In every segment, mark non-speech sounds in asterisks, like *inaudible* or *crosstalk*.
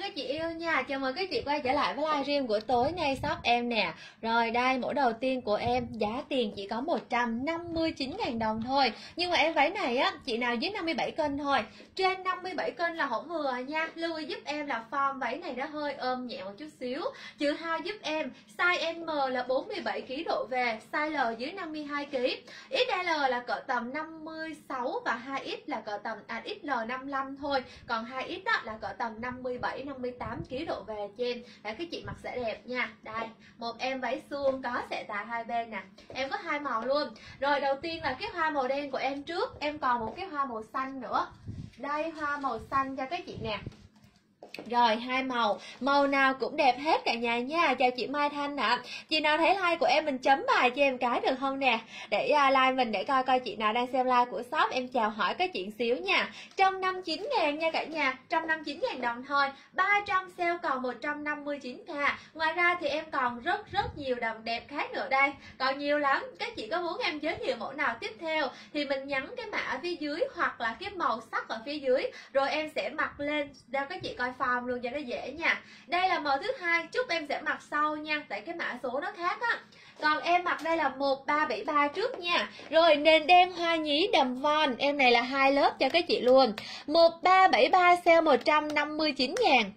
các chị yêu nha. Chào mừng các chị quay trở lại với live stream của tối nay shop em nè. Rồi đây mẫu đầu tiên của em Giá tiền chỉ có 159.000 đồng thôi. Nhưng mà em váy này á Chị nào dưới 57 cân thôi. Trên 57 cân là không vừa nha. Lưu ý giúp em là form váy này nó hơi ôm nhẹ một chút xíu. Chữ hao giúp em Size M là 47kg độ về Size L dưới 52kg XL là cỡ tầm 56 Và 2X là cỡ tầm à, XL 55 thôi. Còn 2X đó là cỡ tầm 57 58 kg độ về trên. Là cái chị mặc sẽ đẹp nha. Đây, một em váy suông có sẽ tà hai bên nè. Em có hai màu luôn. Rồi, đầu tiên là cái hoa màu đen của em trước. Em còn một cái hoa màu xanh nữa. Đây, hoa màu xanh cho các chị nè rồi hai màu. Màu nào cũng đẹp hết cả nhà nha. Chào chị Mai Thanh ạ. À. Chị nào thấy like của em mình chấm bài cho em cái được không nè? Để uh, like mình để coi coi chị nào đang xem like của shop. Em chào hỏi cái chuyện xíu nha. Trong 59 ngàn nha cả nhà. Trong 59 ngàn đồng thôi. 300 sale còn 159k Ngoài ra thì em còn rất rất nhiều đồng đẹp khác nữa đây. Còn nhiều lắm. Các chị có muốn em giới thiệu mẫu nào tiếp theo Thì mình nhắn cái mã ở phía dưới Hoặc là cái màu sắc ở phía dưới. Rồi em sẽ mặc lên. Cho các chị coi form luôn cho nó dễ nha. Đây là màu thứ hai, chúc em sẽ mặc sau nha, tại cái mã số nó khác á. Còn em mặc đây là 1373 trước nha. Rồi, nền đen hoa nhí đầm von. Em này là hai lớp cho các chị luôn. 1373 sale 159 ngàn.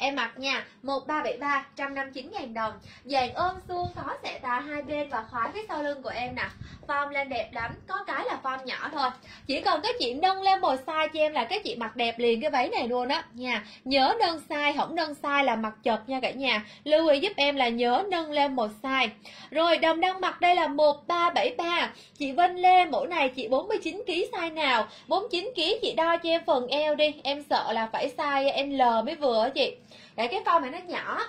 Em mặc nha 1373 159 000 đồng. Dàn ôm suông có sẽ tà hai bên và khóa phía sau lưng của em nè. Form lên đẹp lắm, Có cái là form nhỏ thôi. Chỉ cần các chị nâng lên một size cho em là các chị mặc đẹp liền cái váy này luôn á. Nha, Nhớ nâng size không nâng size là mặc chật nha cả nhà. Lưu ý giúp em là nhớ nâng lên một size. Rồi, đồng đang mặc đây là 1373 Chị vân Lê, mẫu này chị 49kg size nào? 49kg chị đo cho em phần eo đi. Em sợ là phải size L mới vừa á chị để cái con này nó nhỏ.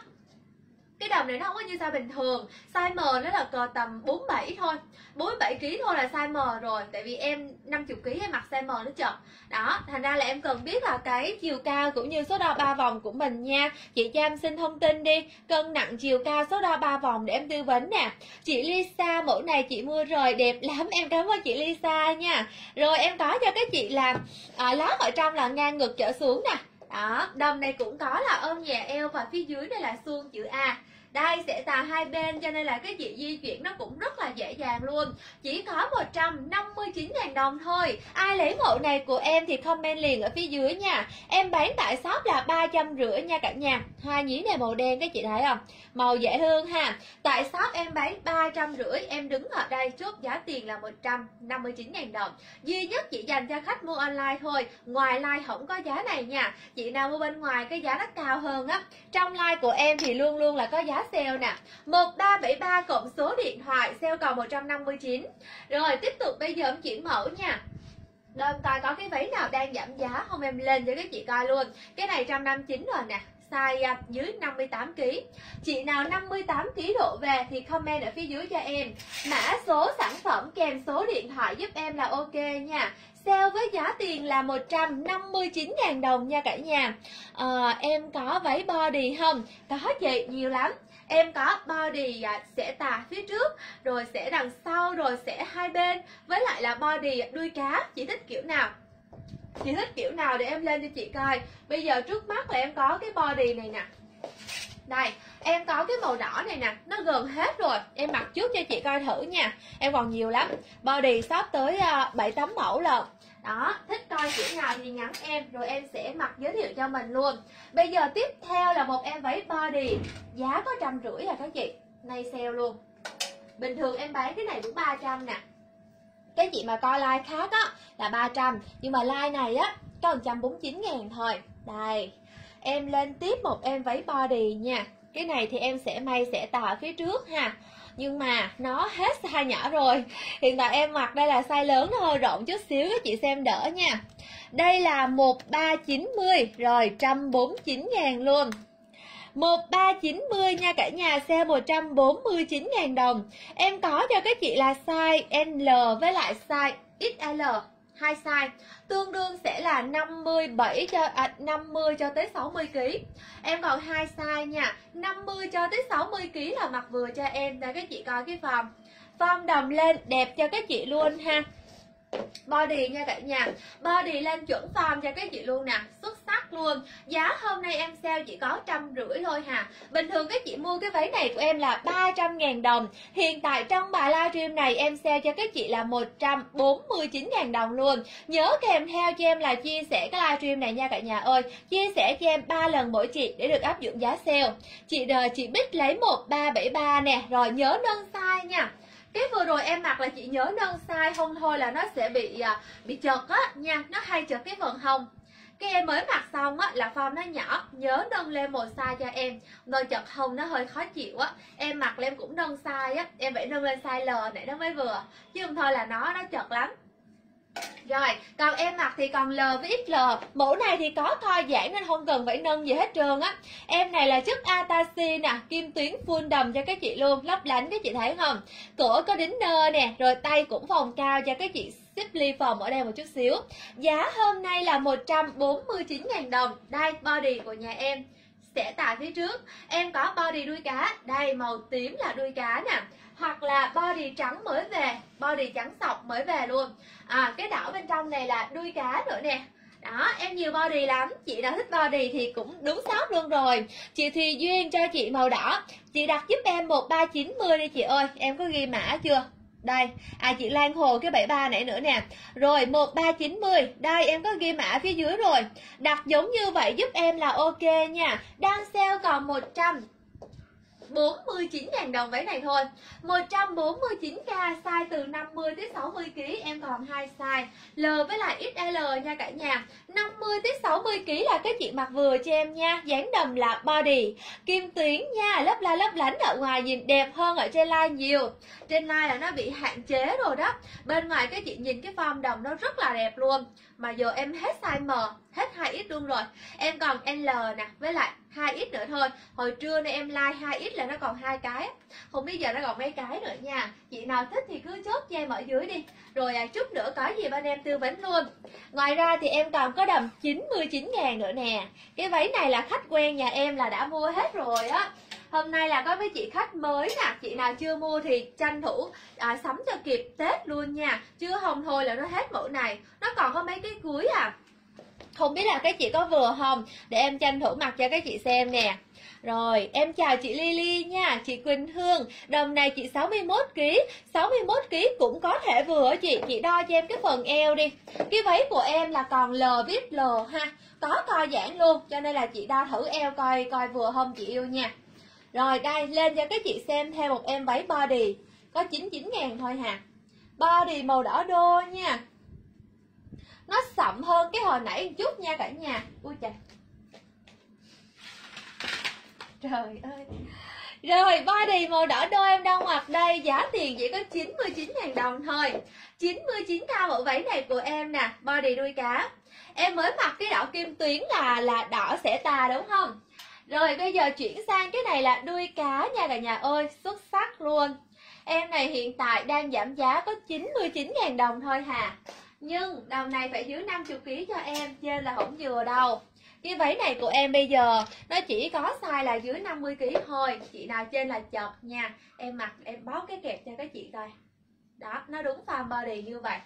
Cái đồng này nó không có như size bình thường. Size M nó là cờ tầm 47 thôi. 47 kg thôi là size M rồi. Tại vì em 50 kg em mặc size M nó chật đó thành ra là em cần biết là cái chiều cao cũng như số đo ba vòng của mình nha. Chị cho em xin thông tin đi. Cân nặng chiều cao số đo ba vòng để em tư vấn nè. Chị Lisa mẫu này chị mua rồi đẹp lắm. Em cảm ơn chị Lisa nha. Rồi em có cho các chị làm à, lót ở trong là ngang ngực trở xuống nè đó đầm này cũng có là ôm nhẹ eo và phía dưới đây là xuông chữ A đây sẽ tà hai bên, cho nên là cái chị di chuyển nó cũng rất là dễ dàng luôn. Chỉ có 159.000 đồng thôi. Ai lấy mẫu này của em thì comment liền ở phía dưới nha. Em bán tại shop là ba trăm rưỡi nha cả nhà. Hoa nhí này, màu đen, các chị thấy không? Màu dễ thương ha. Tại shop em bán ba trăm rưỡi, em đứng ở đây chốt giá tiền là 159.000 đồng. Duy nhất chỉ dành cho khách mua online thôi. Ngoài like không có giá này nha. Chị nào mua bên ngoài cái giá nó cao hơn á. Trong like của em thì luôn luôn là có giá sale nè 1373 cộng số điện thoại sale còn 159 Rồi tiếp tục bây giờ em chuyển mẫu nha Đơn coi có cái váy nào đang giảm giá không em lên cho các chị coi luôn Cái này 159 rồi nè size à, dưới 58 kg. Chị nào 58 kg độ về thì comment ở phía dưới cho em. Mã số sản phẩm kèm số điện thoại giúp em là ok nha. Sale với giá tiền là 159.000 đồng nha cả nhà. À, em có váy body không? Có chị nhiều lắm em có body à, sẽ tà phía trước rồi sẽ đằng sau rồi sẽ hai bên. Với lại là body đuôi cá chị thích kiểu nào? Chị thích kiểu nào để em lên cho chị coi. Bây giờ trước mắt là em có cái body này nè. Đây em có cái màu đỏ này nè nó gần hết rồi. Em mặc trước cho chị coi thử nha em còn nhiều lắm. Body sắp tới à, bảy tám mẫu lận đó, thích coi kiểu nào thì nhắn em, rồi em sẽ mặc giới thiệu cho mình luôn. Bây giờ tiếp theo là một em váy body. Giá có trăm rưỡi à các chị? Nay sale luôn. Bình thường em bán cái này cũng 300 nè. Cái chị mà coi like khác á, là 300 nhưng mà like này á, có 149 ngàn thôi. Đây, em lên tiếp một em váy body nha. Cái này thì em sẽ, may sẽ tà phía trước ha nhưng mà nó hết size nhỏ rồi. Hiện tại em mặc đây là size lớn, nó hơi rộng chút xíu, các chị xem đỡ nha. Đây là 1390 rồi 149 ngàn luôn. 1390 nha cả nhà xe 149 ngàn đồng. Em có cho các chị là size L với lại size XL hai size tương đương sẽ là 57 cho à, 50 cho tới 60 kg. Em còn hai size nha. 50 cho tới 60 kg là mặc vừa cho em để các chị coi cái form. Form đầm lên đẹp cho các chị luôn ha. Body nha cả nhà. Body lên chuẩn form cho các chị luôn nè. Xuất sắc luôn. Giá hôm nay em sale chỉ có trăm rưỡi thôi hà. Bình thường các chị mua cái váy này của em là 300 ngàn đồng. Hiện tại trong bài livestream này em sale cho các chị là 149 ngàn đồng luôn. Nhớ kèm theo cho em là chia sẻ cái livestream này nha cả nhà ơi. Chia sẻ cho em 3 lần mỗi chị để được áp dụng giá sale. Chị đờ, chị Bích lấy 1373 nè. Rồi nhớ nâng size nha cái vừa rồi em mặc là chị nhớ nâng size không thôi là nó sẽ bị à, bị chật á, nha. Nó hay chật cái phần hông. Cái em mới mặc xong á, là form nó nhỏ, nhớ nâng lên một size cho em. Rồi chật hông nó hơi khó chịu á. Em mặc lên em cũng nâng size á, em phải nâng lên size L này nó mới vừa. Chứ không thôi là nó nó chật lắm rồi, còn em mặc thì còn L với XL Mẫu này thì có co giãn nên không cần phải nâng gì hết trơn á. Em này là chất Ataxi nè Kim tuyến full đầm cho các chị luôn Lấp lánh các chị thấy không? Cổ có đính nơ nè Rồi tay cũng phòng cao cho các chị ship ly phòng ở đây một chút xíu. Giá hôm nay là 149.000 đồng. Đây body của nhà em sẽ tại phía trước. Em có body đuôi cá. Đây màu tím là đuôi cá nè hoặc là body trắng mới về, body trắng sọc mới về luôn. À cái đỏ bên trong này là đuôi cá nữa nè. Đó, em nhiều body lắm, chị nào thích body thì cũng đúng sót luôn rồi. Chị thì duyên cho chị màu đỏ. Chị đặt giúp em một ba chín mươi đi chị ơi, em có ghi mã chưa? Đây à chị Lan Hồ cái 73 nãy nữa nè. Rồi 1390 đây, em có ghi mã phía dưới rồi. Đặt giống như vậy giúp em là ok nha. Đang sale còn 100 49.000 đồng váy này thôi. 149k size từ 50 tới 60 kg em còn hai size. L với lại XL nha cả nhà. 50 tới 60 kg là cái chị mặc vừa cho em nha. Dáng đầm là body. Kim tuyến nha, lớp la lớp lánh ở ngoài nhìn đẹp hơn ở trên line nhiều. Trên line là nó bị hạn chế rồi đó. Bên ngoài cái chị nhìn cái form đồng nó rất là đẹp luôn mà giờ em hết size M hết 2X luôn rồi. Em còn L nè với lại 2X nữa thôi. Hồi trưa nay em like 2X là nó còn hai cái. Không biết giờ nó còn mấy cái nữa nha. Chị nào thích thì cứ chốt cho em ở dưới đi. Rồi à, chút nữa có gì bên em tư vấn luôn. Ngoài ra thì em còn có đầm 99 ngàn nữa nè. Cái váy này là khách quen nhà em là đã mua hết rồi á hôm nay là có mấy chị khách mới nè. Chị nào chưa mua thì tranh thủ à, sắm cho kịp tết luôn nha. Chưa hồng thôi là nó hết mẫu này. Nó còn có mấy cái cuối à. Không biết là các chị có vừa không? Để em tranh thủ mặc cho các chị xem nè. Rồi, em chào chị Lily nha, chị Quỳnh Hương. Đầm này chị 61kg 61kg cũng có thể vừa chị? Chị đo cho em cái phần eo đi. Cái váy của em là còn L viết L ha Có co giãn luôn Cho nên là chị đo thử eo coi coi vừa không chị yêu nha. Rồi đây, lên cho các chị xem thêm một em váy body. Có 99 ngàn thôi hà Body màu đỏ đô nha. Nó sậm hơn cái hồi nãy một chút nha cả nhà. Ui trời trời ơi. Rồi body màu đỏ đôi em đang mặc đây Giá tiền chỉ có 99.000 đồng thôi. 99k bộ váy này của em nè Body đuôi cá. Em mới mặc cái đỏ kim tuyến là là đỏ sẽ tà đúng không? Rồi bây giờ chuyển sang cái này là đuôi cá nha cả nhà ơi, Xuất sắc luôn. Em này hiện tại đang giảm giá có 99.000 đồng thôi hà. Nhưng đầu này phải dưới 50 kg cho em trên là không vừa đâu. Cái váy này của em bây giờ, nó chỉ có size là dưới 50 kg thôi. Chị nào trên là chật nha. Em mặc, em bó cái kẹp cho các chị coi. Đó, nó đúng form body như vậy.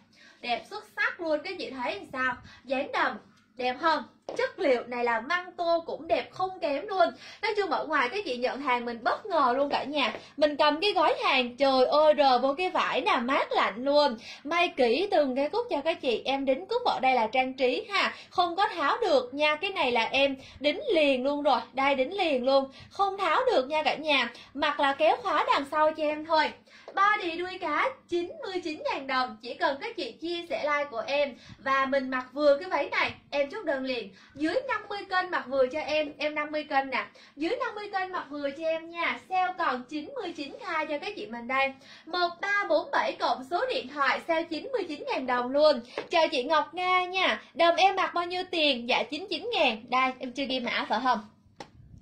Đẹp xuất sắc luôn, các chị thấy sao? Dáng đầm đẹp không? Chất liệu này là măng tô cũng đẹp không kém luôn. Nói chung ở ngoài cái chị nhận hàng mình bất ngờ luôn cả nhà. Mình cầm cái gói hàng, trời ơi, rờ vô cái vải nè, mát lạnh luôn. May kỹ từng cái cúc cho các chị, em đính cúc ở đây là trang trí ha. Không có tháo được nha, cái này là em đính liền luôn rồi, đây đính liền luôn. Không tháo được nha cả nhà, mặc là kéo khóa đằng sau cho em thôi. Body đuôi cá 99.000 đồng. Chỉ cần các chị chia sẻ like của em Và mình mặc vừa cái váy này Em chốt đơn liền. Dưới 50 cân mặc vừa cho em Em 50 cân nè. Dưới 50 cân mặc vừa cho em nha. Sale còn 99k cho các chị mình đây. 1347 cộng số điện thoại Sale 99.000 đồng luôn. Chào chị Ngọc Nga nha. Đầm em mặc bao nhiêu tiền? Dạ 99.000 Đây em chưa ghi mã phải không?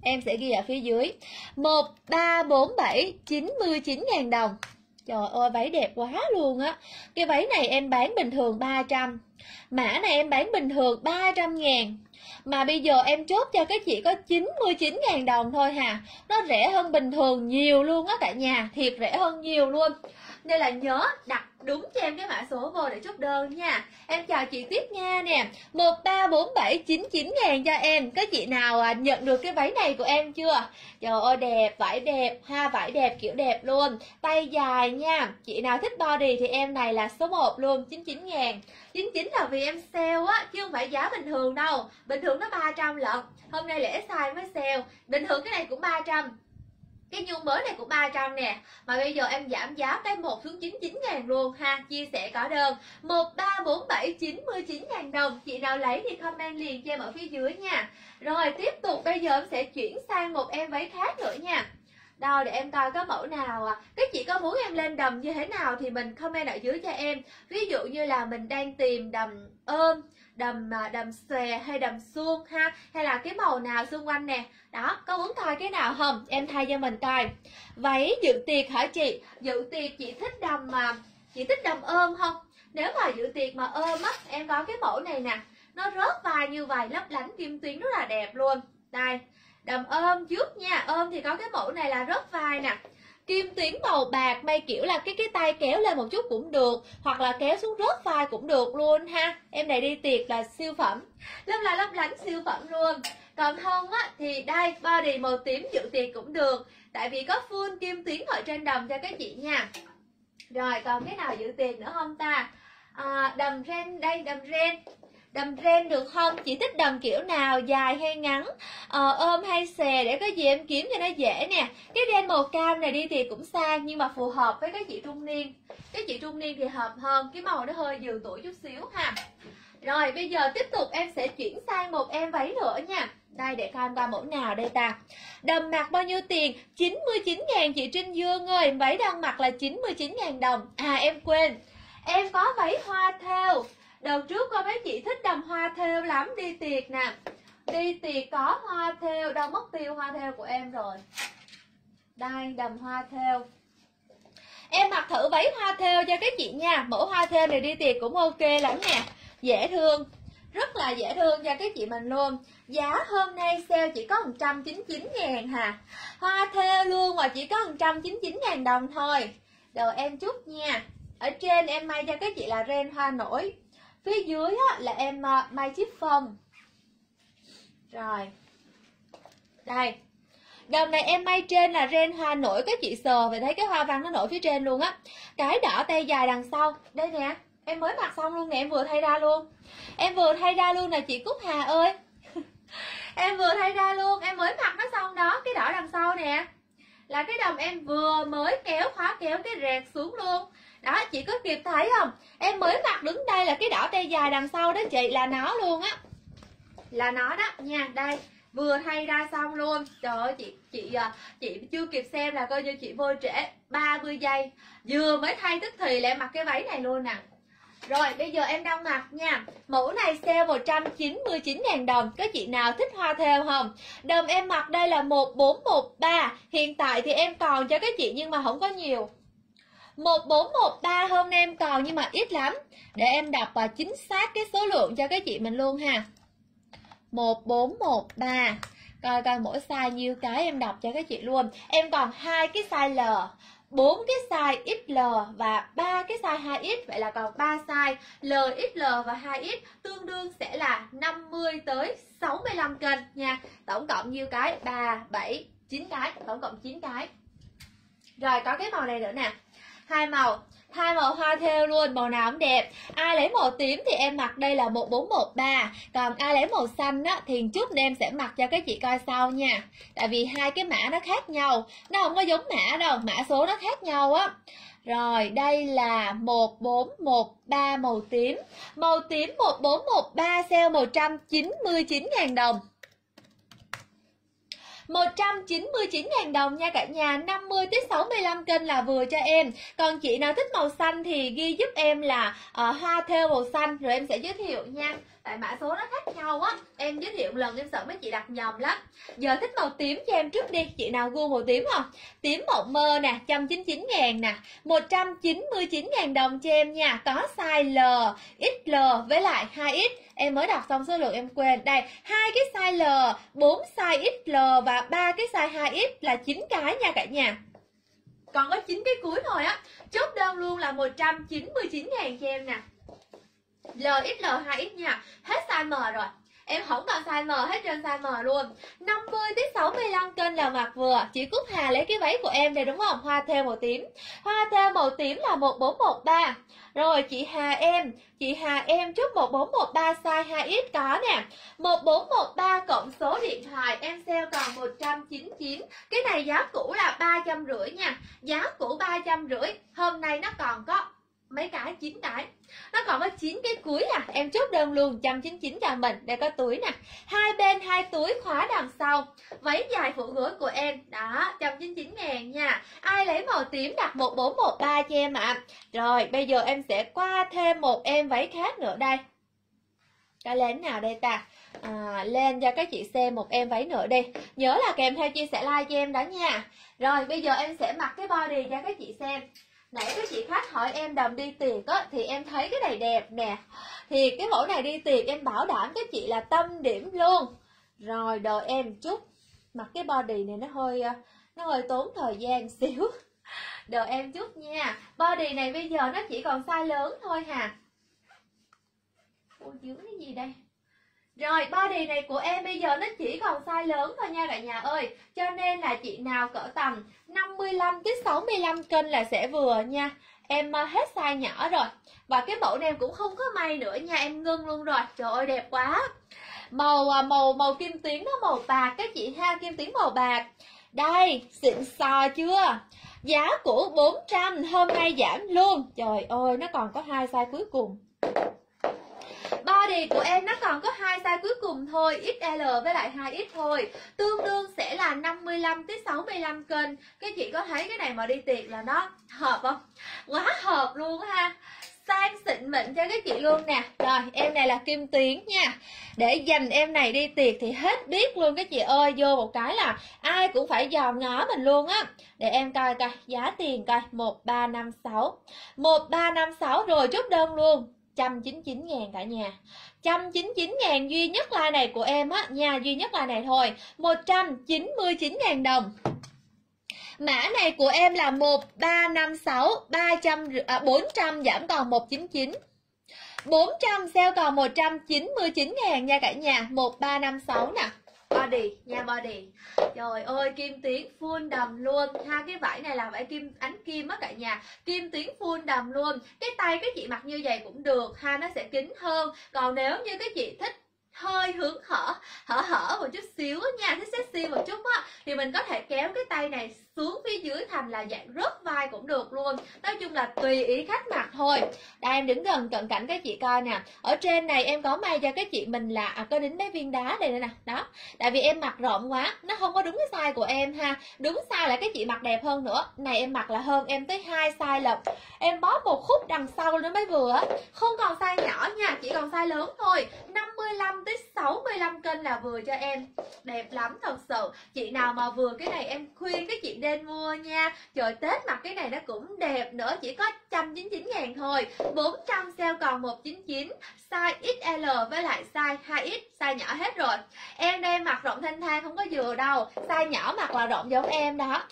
Em sẽ ghi ở phía dưới. 1, 3, 4, 7, 99 ngàn đồng. Trời ơi, váy đẹp quá luôn á. Cái váy này em bán bình thường 300 Mã này em bán bình thường 300 ngàn. Mà bây giờ em chốt cho cái chị có 99.000 đồng thôi hà. Nó rẻ hơn bình thường nhiều luôn á cả nhà, thiệt rẻ hơn nhiều luôn nên là nhớ đặt đúng cho em cái mã số vô để chốt đơn nha. Em chào chị tiếp nha nè. một ba bốn bảy chín chín ngàn cho em. Có chị nào à, nhận được cái váy này của em chưa? Trời ơi, đẹp, vải đẹp ha vải đẹp, kiểu đẹp luôn. Tay dài nha. Chị nào thích body thì em này là số 1 luôn 99 ngàn. 99 là vì em sale á, chứ không phải giá bình thường đâu. Bình thường nó 300 lận. Hôm nay lễ sai mới sale. Bình thường cái này cũng 300 cái nhung mới này cũng 300 nè. Mà bây giờ em giảm giá cái một xuống 99 ngàn luôn ha. Chia sẻ có đơn. 1347 99 ngàn đồng. Chị nào lấy thì comment liền cho em ở phía dưới nha. Rồi, tiếp tục bây giờ em sẽ chuyển sang một em váy khác nữa nha. Đâu để em coi có mẫu nào à. Các chị có muốn em lên đầm như thế nào thì mình comment ở dưới cho em. Ví dụ như là mình đang tìm đầm ôm đầm à, đầm xòe hay đầm suông ha? Hay là cái màu nào xung quanh nè? Đó, có muốn coi cái nào không? Em thay cho mình coi. Váy dự tiệc hả chị? Dự tiệc chị thích đầm mà chị thích đầm ôm không? Nếu mà dự tiệc mà ôm á, em có cái mẫu này nè. Nó rớt vai như vậy lấp lánh kim tuyến rất là đẹp luôn. Đây, đầm ôm trước nha. Ôm thì có cái mẫu này là rớt vai nè kim tuyến màu bạc may kiểu là cái cái tay kéo lên một chút cũng được hoặc là kéo xuống rớt vai cũng được luôn ha. Em này đi tiệc là siêu phẩm. Lấp là lấp lánh siêu phẩm luôn. Còn không á thì đây body màu tím dự tiệc cũng được. Tại vì có full kim tuyến ở trên đầm cho các chị nha. Rồi còn cái nào dự tiệc nữa không ta? À, đầm ren đây đầm ren đầm ren được không? Chị thích đầm kiểu nào dài hay ngắn? Ờ, ôm hay xè để có gì em kiếm cho nó dễ nè. Cái ren màu cam này đi thì cũng sang nhưng mà phù hợp với các chị trung niên. Các chị trung niên thì hợp hơn cái màu nó hơi dừ tuổi chút xíu ha. Rồi bây giờ tiếp tục em sẽ chuyển sang một em váy nữa nha. Đây để coi qua mẫu nào đây ta. Đầm mặc bao nhiêu tiền? 99 ngàn chị Trinh Dương ơi. Váy đang mặc là 99 ngàn đồng. À em quên. Em có váy hoa thêu. Đợt trước có mấy chị thích đầm hoa thêu lắm, Đi tiệc nè. Đi tiệc có hoa thêu, Đâu mất tiêu hoa thêu của em rồi. Đây, đầm hoa thêu. Em mặc thử váy hoa thêu cho các chị nha. Mẫu hoa thêu này đi tiệc cũng ok lắm nè. Dễ thương. Rất là dễ thương cho các chị mình luôn. Giá hôm nay sale chỉ có 199 ngàn hà. Hoa thêu luôn mà chỉ có 199 ngàn đồng thôi. Đồ em chút nha. Ở trên em may cho các chị là ren hoa nổi phía dưới á, là em ờ, may chiếc phần rồi. Đây. Đầm này em may trên là ren hoa nổi các chị sờ và thấy cái hoa văn nó nổi phía trên luôn á. Cái đỏ tay dài đằng sau. Đây nè Em mới mặc xong luôn nè em vừa thay ra luôn. Em vừa thay ra luôn nè chị Cúc Hà ơi. *laughs* Em vừa thay ra luôn Em mới mặc nó xong đó Cái đỏ đằng sau nè. Là cái đầm em vừa mới kéo khóa kéo cái rẹt xuống luôn đó, chị có kịp thấy không? Em mới mặc đứng đây là cái đỏ tay dài đằng sau đó chị, là nó luôn á. Là nó đó, nha, đây, vừa thay ra xong luôn. Trời ơi, chị chị à, chị chưa kịp xem là coi như chị vô trễ 30 giây. Vừa mới thay tức thì lại mặc cái váy này luôn nè. Rồi, bây giờ em đang mặc nha. Mẫu này sale 199.000 đồng. Có chị nào thích hoa theo không? Đầm em mặc đây là 1413 Hiện tại thì em còn cho các chị nhưng mà không có nhiều. 1413 hôm nay em còn nhưng mà ít lắm Để em đọc và chính xác cái số lượng cho các chị mình luôn ha 1413 Coi coi mỗi size nhiêu cái em đọc cho các chị luôn Em còn hai cái size L 4 cái size XL và 3 cái size 2X vậy là còn 3 size LXL và 2X tương đương sẽ là 50 tới 65 cân nha. Tổng cộng nhiêu cái? 3 7 9 cái, tổng cộng 9 cái. Rồi có cái màu này nữa nè. Hai màu. Hai màu hoa theo luôn màu nào cũng đẹp. Ai lấy màu tím thì em mặc đây là 1413 còn ai lấy màu xanh á thì chút em sẽ mặc cho các chị coi sau nha. Tại vì hai cái mã nó khác nhau. Nó không có giống mã đâu mã số nó khác nhau á. Rồi, đây là 1413 màu tím. Màu tím 1413 sale 199.000 đồng. 199.000 đồng nha cả nhà 50 tới 65 kênh là vừa cho em. Còn chị nào thích màu xanh thì ghi giúp em là uh, hoa theo màu xanh Rồi em sẽ giới thiệu nha tại mã số nó khác nhau á. Em giới thiệu một lần, em sợ mấy chị đặt nhầm lắm. Giờ thích màu tím cho em trước đi. Chị nào gu màu tím không? Tím mộng mơ nè 199 ngàn nè. 199 ngàn đồng cho em nha. Có size L XL với lại 2X em mới đọc xong số lượng em quên. Đây, hai cái size L 4 size XL và ba cái size 2X là 9 cái nha cả nhà. Còn có 9 cái cuối thôi á. Chốt đơn luôn là 199 ngàn cho em nè. LXL 2X nha. Hết size M rồi. Em không còn size M, hết trên size M luôn. 50 tới 65 kênh là mặt vừa. Chị Cúc Hà lấy cái váy của em đây, đúng không? Hoa thêu màu tím. Hoa thêu màu tím là 1413 Rồi, chị Hà em. Chị Hà em chúc 1413 size 2X có nè. 1413 cộng số điện thoại. Em sale còn 199 Cái này giá cũ là 350 nha. Giá cũ 350 Hôm nay nó còn có mấy cái? Chín cái. Nó còn có chín cái cuối à. Em chốt đơn luôn 199 cho mình đây có túi nè. Hai bên hai túi khóa đằng sau. Váy dài phủ gối của em. Đó 199 ngàn nha. Ai lấy màu tím đặt 1413 cho em ạ. À. rồi bây giờ em sẽ qua thêm một em váy khác nữa đây. Cái lên nào đây ta? À, lên cho các chị xem một em váy nữa đi. Nhớ là kèm theo chia sẻ like cho em đó nha. Rồi bây giờ em sẽ mặc cái body cho các chị xem nãy cái chị khách hỏi em đầm đi tiệc á, thì em thấy cái này đẹp nè. Thì cái mẫu này đi tiệc em bảo đảm các chị là tâm điểm luôn. Rồi đợi em chút. Mặc cái body này nó hơi à, nó hơi tốn thời gian *laughs* xíu. Đợi em chút nha. Body này bây giờ nó chỉ còn size lớn thôi hà. Ôi dưới cái gì đây? Rồi, body này của em bây giờ nó chỉ còn size lớn thôi nha cả nhà ơi. Cho nên là chị nào cỡ tầm 55 tới 65 cân là sẽ vừa nha. Em ờ, hết size nhỏ rồi. Và cái mẫu này em cũng không có may nữa nha, Em ngưng luôn rồi. Trời ơi, đẹp quá. Màu ờ, màu màu kim tuyến nó màu bạc Các chị ha, kim tuyến màu bạc. Đây, xịn sò chưa? Giá của 400 Hôm nay giảm luôn. Trời ơi, nó còn có hai size cuối cùng. Body của em nó còn có hai size cuối cùng thôi XL với lại 2X thôi. Tương đương sẽ là 55 tới 65 cân. Cái chị có thấy cái này mà đi tiệc là nó hợp không? Quá hợp luôn ha. Sang xịn mịn cho các chị luôn nè. Rồi, em này là Kim Tuyến nha. Để dành em này đi tiệc thì hết biết luôn các chị ơi. Vô một cái là ai cũng phải dòm ngó mình luôn á. Để em coi coi, giá tiền coi. 1356 1356 rồi chốt đơn luôn. 199 ngàn cả nhà. 199 ngàn duy nhất like này của em á Nhà duy nhất like này thôi 199 ngàn đồng. Mã này của em là 1356 300, à, 400 giảm còn 199 400 sale còn 199 ngàn nha cả nhà 1356 nè body, nha body. Trời ơi, kim tuyến full đầm luôn. Ha cái vải này là vải kim, ánh kim á cả nhà. Kim tuyến full đầm luôn. Cái tay các chị mặc như vậy cũng được. Ha, nó sẽ kín hơn. Còn nếu như các chị thích hơi hướng hở hở hở một chút xíu nha thế sexy một chút á. Thì mình có thể kéo cái tay này xuống phía dưới thành là dạng rớt vai cũng được luôn. Nói chung là tùy ý khách mặc thôi. Đây em đứng gần cận cảnh các chị coi nè. Ở trên này em có may cho các chị mình là à, có đính mấy viên đá đây nè. Đó. Tại vì em mặc rộng quá nó không có đúng cái size của em ha. Đúng size là các chị mặc đẹp hơn nữa. Này em mặc là hơn em tới hai size lận. Em bó một khúc đằng sau nữa mới vừa không còn size nhỏ nha chỉ còn size lớn thôi. 55 tới 65 cân là vừa cho em. Đẹp lắm, thật sự. Chị nào mà vừa cái này em khuyên cái chị nên mua nha. Trời, tết mặc cái này nó cũng đẹp nữa, chỉ có 199 ngàn thôi. 400 sale còn 199 size XL với lại size 2X size nhỏ hết rồi. Em đây mặc rộng thanh thang không có vừa đâu. Size nhỏ mặc là rộng giống em đó.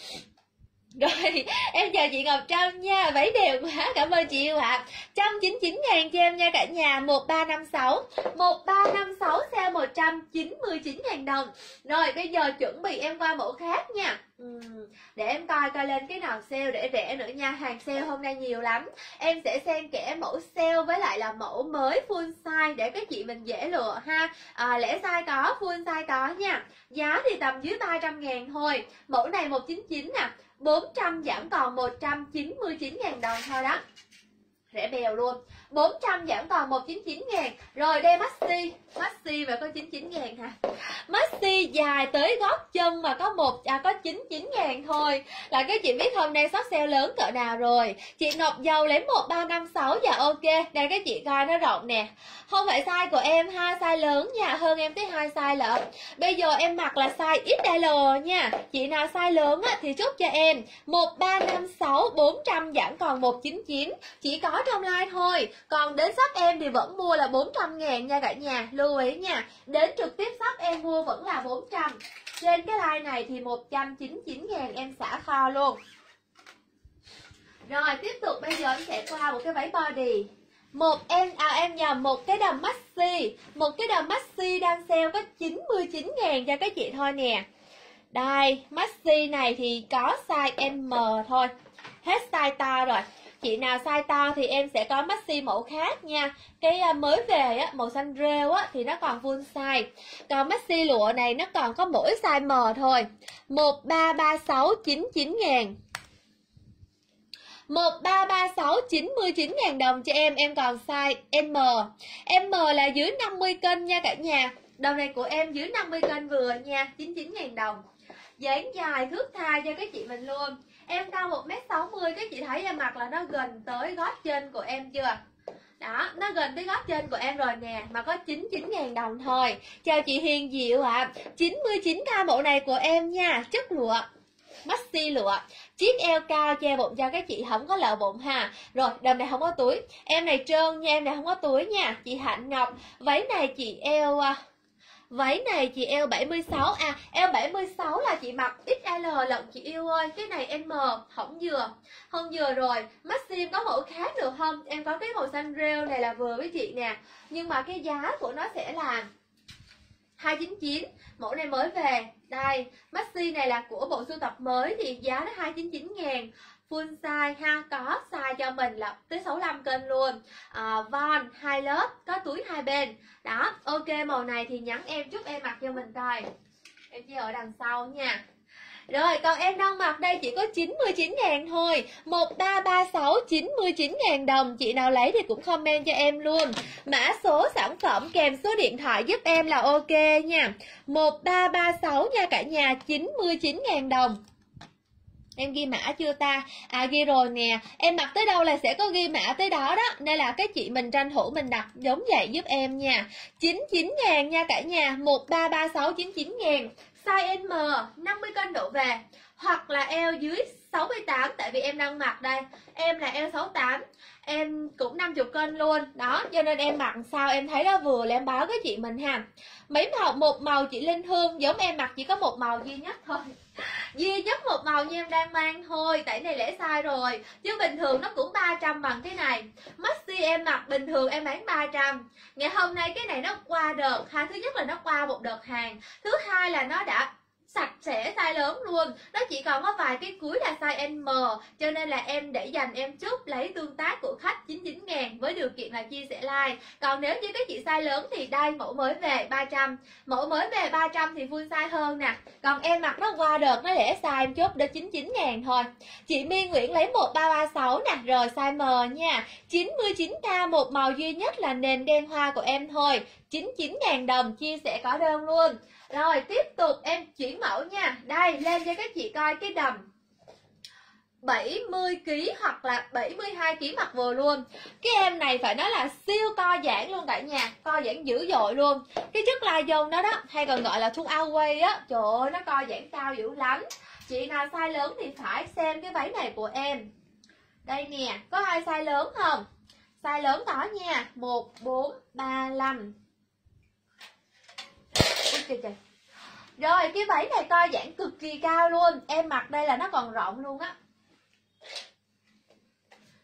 *laughs* rồi em chào chị Ngọc Trâm nha vẫy đều quá cảm ơn chị yêu ạ. À. 199 ngàn cho em nha cả nhà một ba năm sáu. Một ba năm sáu xe một trăm chín mươi chín ngàn đồng. Rồi bây giờ chuẩn bị em qua mẫu khác nha. Để em coi coi lên cái nào sale để rẻ nữa nha hàng sale hôm nay nhiều lắm. Em sẽ xem kẻ mẫu sale với lại là mẫu mới full size để các chị mình dễ lựa ha. À, lẻ size có full size có nha. Giá thì tầm dưới 300 ngàn thôi. Mẫu này 199 nè 400 giảm còn 199 ngàn đồng thôi đó. Rẻ bèo luôn. 400 giảm còn 199 ngàn. Rồi đây maxi. Maxi và có 99 ngàn hả? Maxi maxi dài tới gót chân mà có một à có 99 ngàn thôi. Là các chị biết hôm nay sắp sale lớn cỡ nào rồi? Chị Ngọc Dầu lấy 1356 dạ ok. Đây các chị coi nó rộng nè. Không phải size của em hai size lớn nha. Hơn em tới hai size lận. Bây giờ em mặc là size XL nha. Chị nào size lớn á, thì chốt cho em. 1356 400 giảm còn 199 chỉ có trong like thôi còn đến shop em thì vẫn mua là 400 ngàn nha cả nhà, lưu ý nha. Đến trực tiếp shop em mua vẫn là 400 trên cái like này thì 199 ngàn em xả kho luôn. Rồi, tiếp tục bây giờ em sẽ qua một cái váy body. Một em à em nhầm một cái đầm maxi. Một cái đầm maxi đang sale có 99 ngàn cho các chị thôi nè. Đây, maxi này thì có size M thôi. Hết size to rồi chị nào size to thì em sẽ có maxi mẫu khác nha. Cái à, mới về á, màu xanh rêu á, thì nó còn full size. Còn maxi lụa này nó còn có mỗi size M thôi. Một, ba ba, sáu, chín chín ngàn. 1336 99 ngàn đồng cho em Em còn size M. M là dưới 50 cân nha cả nhà. Đầu này của em dưới 50 cân vừa nha 99 ngàn đồng. Dáng dài thước tha cho các chị mình luôn. Em cao 1m60 Các chị thấy em mặc là nó gần tới gót chân của em chưa? Đó, nó gần tới gót chân của em rồi nè, mà có 99 ngàn đồng thôi. Chào chị Hiền Diệu ạ. À. 99k bộ này của em nha. Chất lụa, maxi lụa. Chiếc eo cao che bụng cho các chị không có lợ bụng ha. Rồi, đầm này không có túi. Em này trơn nha, em này không có túi nha. Chị hạnh ngọc, váy này chị eo à, Váy này chị eo 76 À eo 76 là chị mặc XL lận chị yêu ơi. Cái này M không vừa Không vừa rồi. Maxim có mẫu khác được không? Em có cái màu xanh rêu này là vừa với chị nè. Nhưng mà cái giá của nó sẽ là 299 Mẫu này mới về. Đây, Maxi này là của bộ sưu tập mới Thì giá nó 299 ngàn. Full size ha Có size cho mình là tới 65 cân luôn. À, Von hai lớp Có túi hai bên. Đó ok màu này thì nhắn em chúc em mặc cho mình coi. Em chỉ ở đằng sau nha. Rồi còn em đang mặc đây chỉ có 99 ngàn thôi. 1336 99 ngàn đồng. Chị nào lấy thì cũng comment cho em luôn. Mã số sản phẩm kèm số điện thoại giúp em là ok nha. 1336 nha cả nhà 99 ngàn đồng. Em ghi mã chưa ta? À ghi rồi nè. Em mặc tới đâu là sẽ có ghi mã tới đó đó. Nên là cái chị mình tranh thủ mình đặt giống vậy giúp em nha. 99 ngàn nha cả nhà. 1336 99 ngàn. Size M 50 cân độ về. Hoặc là eo dưới 68 tại vì em đang mặc đây. Em là eo 68 em cũng 50 cân luôn. Đó, cho nên em mặc sao em thấy nó vừa là em báo với chị mình ha. Mấy màu, một màu chị Linh Hương, giống em mặc chỉ có một màu duy nhất thôi duy nhất một màu như em đang mang thôi tại này lẽ sai rồi. Chứ bình thường nó cũng 300 bằng cái này. Maxi em mặc, bình thường em bán 300 ngày hôm nay cái này nó qua đợt ha thứ nhất là nó qua một đợt hàng. Thứ hai là nó đã sạch sẽ size lớn luôn. Nó chỉ còn có vài cái cuối là size M, cho nên là em để dành em chút lấy tương tác của khách 99 ngàn với điều kiện là chia sẻ like. Còn nếu như các chị size lớn thì đây mẫu mới về 300 mẫu mới về 300 thì full size hơn nè. Còn em mặc nó qua đợt nó để size em chốt đến 99 ngàn thôi. Chị My Nguyễn lấy 1336 nè, rồi size M nha. 99k một màu duy nhất là nền đen hoa của em thôi. 99.000 đồng chia sẻ có đơn luôn. Rồi tiếp tục em chuyển mẫu nha. Đây lên cho các chị coi cái đầm. 70kg hoặc là 72kg mặc vừa luôn. Cái em này phải nói là siêu co giãn luôn cả nhà Co giãn dữ dội luôn. Cái chất lai dông đó đó Hay còn gọi là thun away á Trời ơi nó co giãn cao dữ lắm. Chị nào size lớn thì phải xem cái váy này của em. Đây nè Có hai size lớn không? Size lớn có nha. 1, 4, 3, 5 kìa trời rồi, cái váy này to giãn cực kỳ cao luôn. Em mặc đây là nó còn rộng luôn á.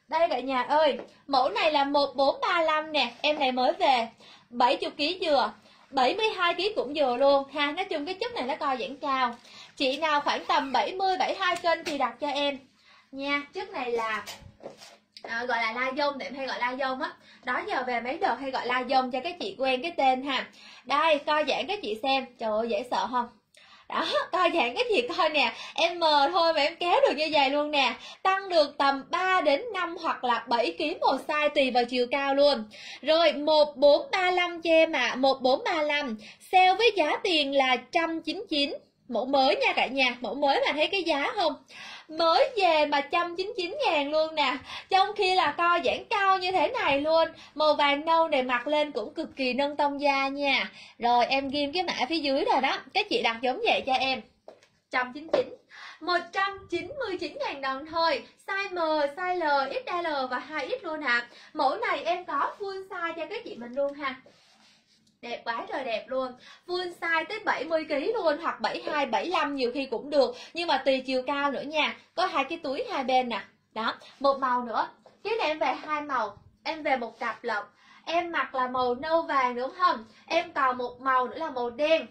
Đây cả nhà ơi, Mẫu này là 1435 nè. Em này mới về 70kg dừa 72kg cũng dừa luôn. Ha, Nói chung cái chất này nó co giãn cao. Chị nào khoảng tầm 70 72 cân thì đặt cho em. Nha, chất này là à, gọi là la dông để em hay gọi la dông á. Đó giờ về mấy đợt hay gọi la dông cho các chị quen cái tên ha. Đây coi giảng các chị xem. Trời ơi dễ sợ không? Đó coi giãn cái gì coi nè. Em mờ thôi mà em kéo được như vậy luôn nè. Tăng được tầm 3 đến 5 hoặc là 7 kg một size tùy vào chiều cao luôn. Rồi 1435 cho em ạ à. 1435 sale với giá tiền là 199 mẫu mới nha cả nhà. Mẫu mới mà thấy cái giá không? Mới về mà 199 ngàn luôn nè. Trong khi là co giãn cao như thế này luôn màu vàng nâu này mặc lên cũng cực kỳ nâng tông da nha. Rồi em ghim cái mã phía dưới rồi đó. Các chị đặt giống vậy cho em. 199 199 ngàn đồng thôi. Size M, size L, XL và 2X luôn ạ. À. Mẫu này em có full size cho các chị mình luôn ha đẹp quá trời đẹp luôn. Full size tới 70 kg luôn, hoặc 72 75 nhiều khi cũng được. Nhưng mà tùy chiều cao nữa nha. Có hai cái túi hai bên nè. Đó, một màu nữa. Cái này em về hai màu, em về một cặp lộc em mặc là màu nâu vàng đúng không? Em còn một màu nữa là màu đen.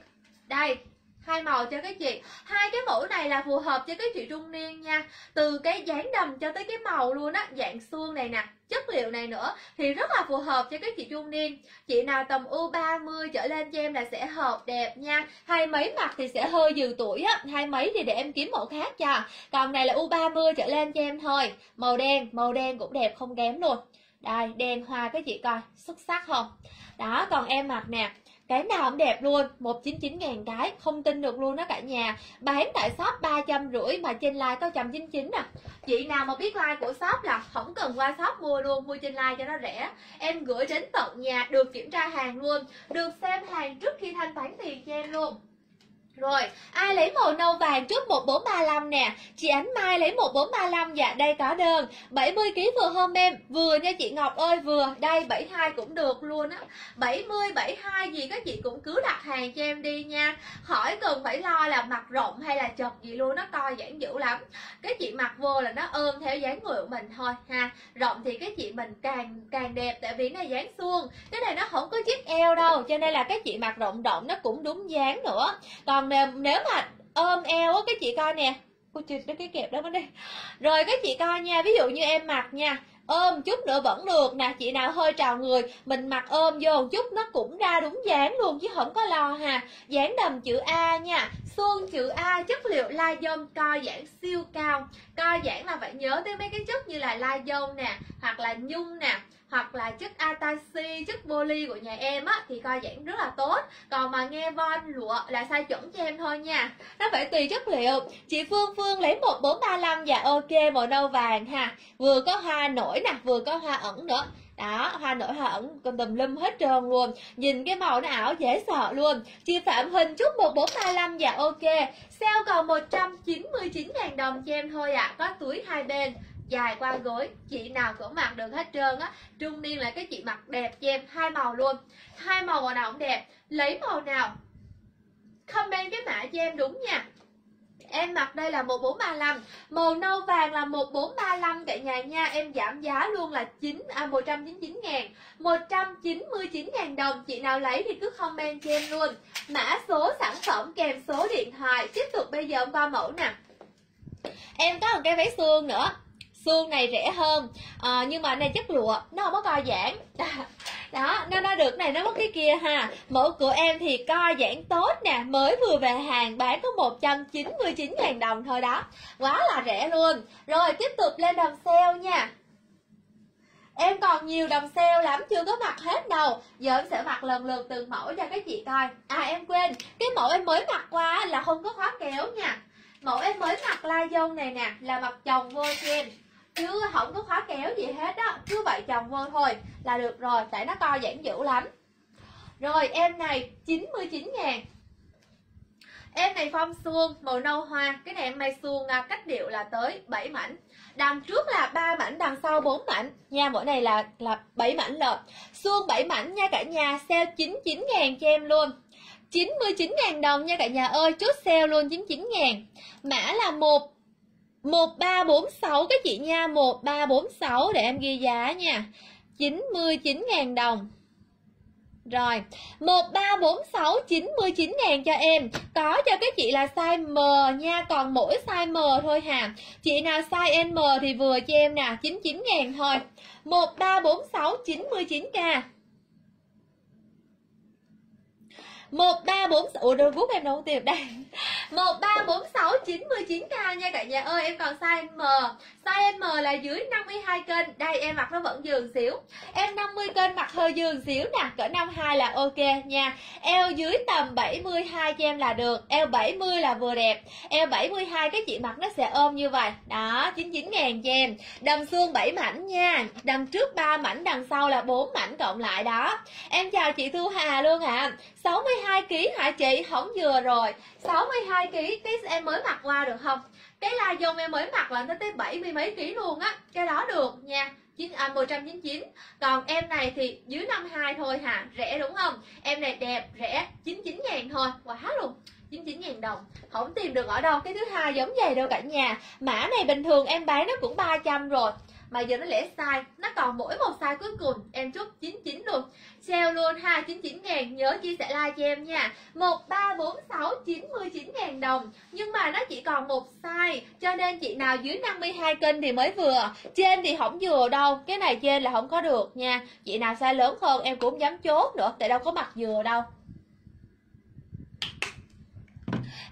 Đây hai màu cho các chị. Hai cái mẫu này là phù hợp cho các chị trung niên nha. Từ cái dáng đầm cho tới cái màu luôn á, dạng xương này nè, chất liệu này nữa, thì rất là phù hợp cho các chị trung niên. Chị nào tầm u 30 trở lên cho em là sẽ hợp đẹp nha. Hai mấy mặt thì sẽ hơi dừ tuổi á, hai mấy thì để em kiếm mẫu khác cho. Còn này là u 30 trở lên cho em thôi. Màu đen màu đen cũng đẹp, không kém luôn. Đây, đen hoa các chị coi, xuất sắc không? Đó, còn em mặc nè cái nào cũng đẹp luôn 199 ngàn cái, không tin được luôn đó cả nhà. Bán tại shop ba trăm rưỡi mà trên like có 199 nè à. chị nào mà biết like của shop là không cần qua shop mua luôn, mua trên like cho nó rẻ. Em gửi đến tận nhà, được kiểm tra hàng luôn, được xem hàng trước khi thanh toán tiền cho em luôn rồi, ai lấy màu nâu vàng trước 1435 nè? Chị Ánh Mai lấy 1435 Dạ đây có đơn. 70kg vừa hôm em Vừa nha chị Ngọc ơi vừa. Đây 72 cũng được luôn á. 70, 72 gì các chị cũng cứ đặt hàng cho em đi nha. Khỏi cần phải lo là mặt rộng hay là chật gì luôn Nó coi giản dữ lắm. Cái chị mặc vô là nó ôm theo dáng người của mình thôi ha. Rộng thì cái chị mình càng càng đẹp Tại vì nó dáng suông. Cái này nó không có chiếc eo đâu Cho nên là các chị mặc rộng rộng nó cũng đúng dáng nữa. Còn còn nếu mà ôm eo á các chị coi nè. Cô chị nó cái kẹp đó bên đây rồi các chị coi nha, ví dụ như em mặc nha, ôm chút nữa vẫn được nè, chị nào hơi trào người, mình mặc ôm vô một chút nó cũng ra đúng dáng luôn chứ không có lo hà. Dáng đầm chữ A nha, xuông chữ A, chất liệu la dông co giãn siêu cao. Co giãn là phải nhớ tới mấy cái chất như là la dông nè, hoặc là nhung nè hoặc là chất ataxi, chất poly của nhà em á, thì coi giãn rất là tốt. Còn mà nghe von, lụa là sai chuẩn cho em thôi nha. Nó phải tùy chất liệu. Chị phương phương lấy một bốn ba năm và dạ, ok, màu nâu vàng ha. Vừa có hoa nổi nè, vừa có hoa ẩn nữa. Đó, hoa nổi, hoa ẩn còn tùm lum hết trơn luôn. Nhìn cái màu nó ảo, dễ sợ luôn. Chị phạm hình chút một bốn ba năm và dạ, ok. Sale còn 199 ngàn đồng cho em thôi ạ. À. có túi hai bên dài qua gối chị nào cũng mặc được hết trơn á. Trung niên là cái chị mặc đẹp cho em hai màu luôn. Hai màu màu nào cũng đẹp. Lấy màu nào? Comment cái mã cho em đúng nha. Em mặc đây là 1435 Màu nâu vàng là 1435 cả nhà nha. Em giảm giá luôn là 9 à, 199 ngàn. 199 ngàn đồng. Chị nào lấy thì cứ comment cho em luôn. Mã số sản phẩm kèm số điện thoại. Tiếp tục bây giờ qua mẫu nè. Em có một cái váy xương nữa xương này rẻ hơn. À, nhưng mà này chất lụa nó không có co giãn. *laughs* Đó nó nó được này nó mất cái kia ha. Mẫu của em thì co giãn tốt nè mới vừa về hàng bán có 199 ngàn đồng thôi đó. Quá là rẻ luôn. Rồi tiếp tục lên đầm sale nha. Em còn nhiều đầm sale lắm chưa có mặc hết đâu. Giờ em sẽ mặc lần lượt từng mẫu cho các chị coi. À em quên Cái mẫu em mới mặc qua là không có khóa kéo nha. Mẫu em mới mặc la dông này nè Là mặc chồng vô cho em chứ không có khóa kéo gì hết á. Cứ vậy chồng vô thôi là được rồi tại nó to giãn dữ lắm. Rồi em này 99 ngàn. Em này phong xuông màu nâu hoa. Cái này em may xuông à, cách điệu là tới 7 mảnh. Đằng trước là 3 mảnh, đằng sau 4 mảnh. Nha, mỗi này là là 7 mảnh lợp Xuông 7 mảnh nha cả nhà Sale 99 ngàn cho em luôn. 99 ngàn đồng nha cả nhà ơi Chốt sale luôn 99 ngàn. Mã là 1 1346 các chị nha. 1346 để em ghi giá nha. 99.000 đồng. Rồi 1346 99.000 cho em. Có cho các chị là size M nha, Còn mỗi size M thôi hà. Chị nào size M thì vừa cho em nè 99.000 thôi. 1346 99k 1346 Ủa đôi bút em đâu tìm đây. 1346 99k nha cả nhà ơi. Em còn size M. Size M là dưới 52 cân đây, em mặc nó vẫn dường xíu em 50 cân mặc hơi dường xíu nè. Cỡ 52 là ok nha. Eo dưới tầm 72 cho em là được. Eo 70 là vừa đẹp. Eo 72 cái chị mặc nó sẽ ôm như vậy. Đó 99 ngàn cho em. Đầm xương 7 mảnh nha. Đầm trước 3 mảnh, đằng sau là 4 mảnh cộng lại đó. Em chào chị Thu Hà luôn ạ. à. 62 kg hả chị? Không vừa rồi. 62 kg cái em mới mặc qua được không? Cái la dông em mới mặc là nó tới 70 mấy kg luôn á. Cái đó được nha. 9, à, 199 Còn em này thì dưới 52 thôi hả? Rẻ đúng không? Em này đẹp rẻ 99 ngàn thôi. Quá luôn. 99 ngàn đồng. Không tìm được ở đâu. Cái thứ hai giống vậy đâu cả nhà. Mã này bình thường em bán nó cũng 300 rồi mà giờ nó lẻ size, nó còn mỗi một size cuối cùng. Em chốt 99 luôn. Sale luôn ha 99 ngàn. Nhớ chia sẻ like cho em nha. 1346 99 ngàn đồng. Nhưng mà nó chỉ còn một size, cho nên chị nào dưới 52 cân thì mới vừa. Trên thì không vừa đâu. Cái này trên là không có được nha. Chị nào size lớn hơn em cũng dám chốt nữa, tại đâu có mặt vừa đâu.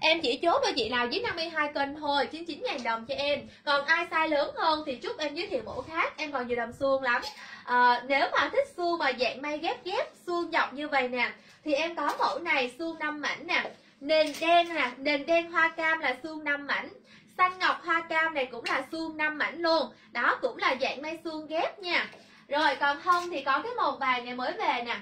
Em chỉ chốt cho chị nào dưới 52 cân thôi 99 ngàn đồng cho em. Còn ai size lớn hơn thì chúc em giới thiệu mẫu khác Em còn nhiều đầm suông lắm. À, Nếu mà thích suông mà dạng may ghép ghép Suông dọc như vậy nè Thì em có mẫu này suông 5 mảnh nè. Nền đen nè Nền đen hoa cam là suông 5 mảnh. Xanh ngọc hoa cam này cũng là suông 5 mảnh luôn. Đó cũng là dạng may suông ghép nha. Rồi còn không thì có cái màu vàng này mới về nè.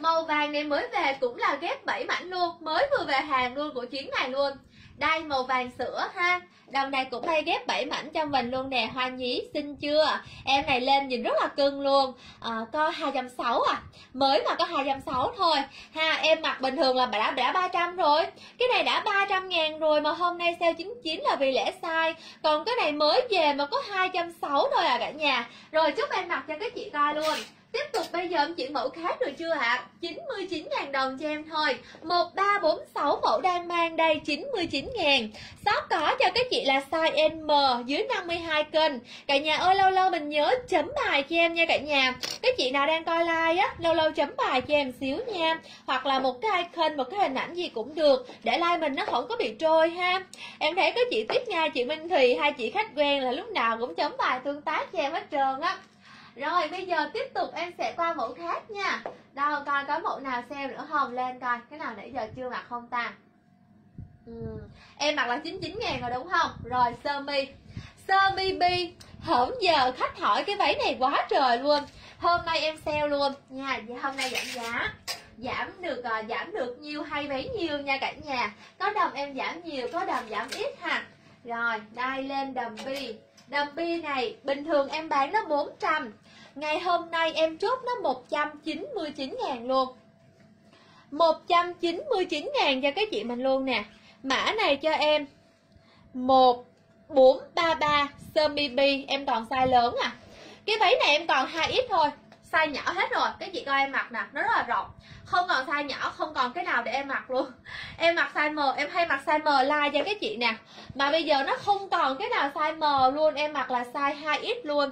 Màu vàng này mới về cũng là ghép 7 mảnh luôn Mới vừa về hàng luôn của chuyến này luôn. Đây màu vàng sữa ha. Đầm này cũng hay ghép 7 mảnh cho mình luôn nè Hoa nhí xinh chưa? Em này lên nhìn rất là cưng luôn. À, Có 260 à. Mới mà có 260 thôi. Ha Em mặc bình thường là đã, đã 300 rồi. Cái này đã 300 ngàn rồi Mà hôm nay sale 99 là vì lẽ sai. Còn cái này mới về mà có 260 thôi à cả nhà. Rồi chúc em mặc cho các chị coi luôn. Tiếp tục bây giờ em chuyển mẫu khác rồi chưa ạ? À? 99.000 đồng cho em thôi. 1346 mẫu đang mang đây 99 ngàn. Shop có cho các chị là size M dưới 52 cân. Cả nhà ơi lâu lâu mình nhớ chấm bài cho em nha cả nhà. Các chị nào đang coi like á Lâu lâu chấm bài cho em xíu nha. Hoặc là một cái icon, một cái hình ảnh gì cũng được. Để like mình nó không có bị trôi ha. Em thấy có chị Tuyết Nga, chị Minh Thùy Hai chị khách quen là lúc nào cũng chấm bài tương tác cho em hết trơn á rồi bây giờ tiếp tục em sẽ qua mẫu khác nha. Đâu coi có mẫu nào xem nữa không? Lên coi cái nào nãy giờ chưa mặc không ta? Ừ. Em mặc là 99 ngàn rồi đúng không? Rồi sơ mi. Sơ mi bi hổng giờ khách hỏi cái váy này quá trời luôn. Hôm nay em sale luôn. Nha Hôm nay giảm giá. Giảm được uh, giảm được nhiêu hay bấy nhiêu nha cả nhà. Có đầm em giảm nhiều có đầm giảm ít ha. Rồi đây lên đầm bi. Đầm bi này bình thường em bán nó 400 Ngày hôm nay em chốt nó 199 ngàn luôn. 199 ngàn cho các chị mình luôn nè. Mã này cho em. 1433 sơ mi bi Em còn size lớn à. Cái váy này em còn 2X thôi, Size nhỏ hết rồi. Các chị coi em mặc nè, Nó rất là rộng. Không còn size nhỏ, Không còn cái nào để em mặc luôn. *laughs* Em mặc size M, Em hay mặc size M like cho các chị nè. Mà bây giờ nó không còn cái nào size M luôn, Em mặc là size 2X luôn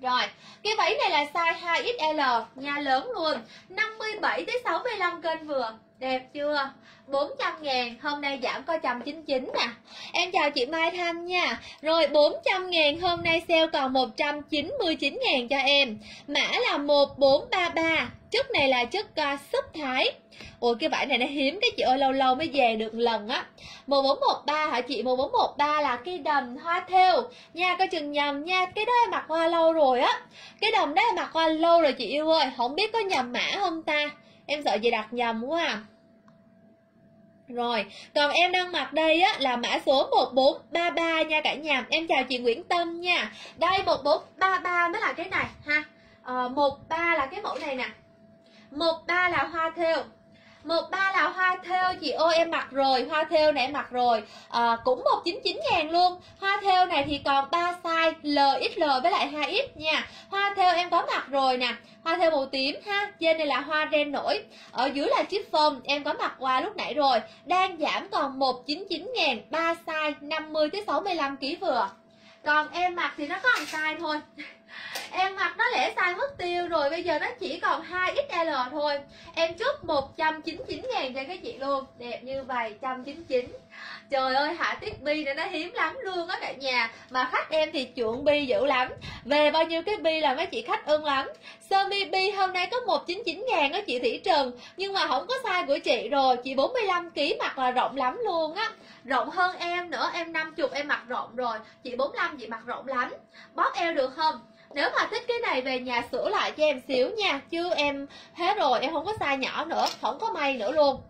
rồi, cái váy này là size 2XL, nha lớn luôn. 57 tới 65 cân vừa. Đẹp chưa? 400 ngàn, hôm nay giảm có 199 nè. Em chào chị Mai Thanh nha. Rồi 400 ngàn, hôm nay sale còn 199 ngàn cho em. Mã là 1433 Chất này là chất uh, xúc thái ủa cái vải này nó hiếm cái chị ơi lâu lâu mới về được lần á 1413 hả chị 1413 là cái đầm hoa theo Nha có chừng nhầm nha Cái đó em mặc hoa lâu rồi á Cái đầm đó em mặc hoa lâu rồi chị yêu ơi Không biết có nhầm mã không ta Em sợ chị đặt nhầm quá à rồi, còn em đang mặc đây á là mã số 1433 nha cả nhà. Em chào chị Nguyễn Tâm nha. Đây 1433 mới là cái này ha. Ờ, 13 là cái mẫu này nè. 13 là hoa thêu. Một ba là hoa thêu. Chị ơi em mặc rồi. Hoa thêu này em mặc rồi. À, cũng 199 ngàn luôn. Hoa thêu này thì còn 3 size LXL với lại 2X nha. Hoa thêu em có mặc rồi nè. Hoa thêu màu tím ha. Trên này là hoa ren nổi. Ở dưới là chiếc phông em có mặc qua lúc nãy rồi. Đang giảm còn 199 ngàn 3 size 50 tới 65 kg vừa. Còn em mặc thì nó có một size thôi. *laughs* em mặc nó lẻ sai mất tiêu rồi, bây giờ nó chỉ còn 2XL thôi. Em chốt 199 ngàn cho các chị luôn. Đẹp như vậy 199 Trời ơi, hạ tiết bi này nó hiếm lắm luôn á cả nhà. Mà khách em thì chuộng bi dữ lắm. Về bao nhiêu cái bi là mấy chị khách ưng lắm. Sơ mi bi hôm nay có 199 ngàn á chị Thủy Trần. Nhưng mà không có size của chị rồi. Chị 45kg mặc là rộng lắm luôn á. Rộng hơn em nữa, Em 50 em mặc rộng rồi. Chị 45 chị mặc rộng lắm. Bóp eo được không? Nếu mà thích cái này về nhà sửa lại cho em xíu nha, chứ em hết rồi em không có size nhỏ nữa, không có may nữa luôn.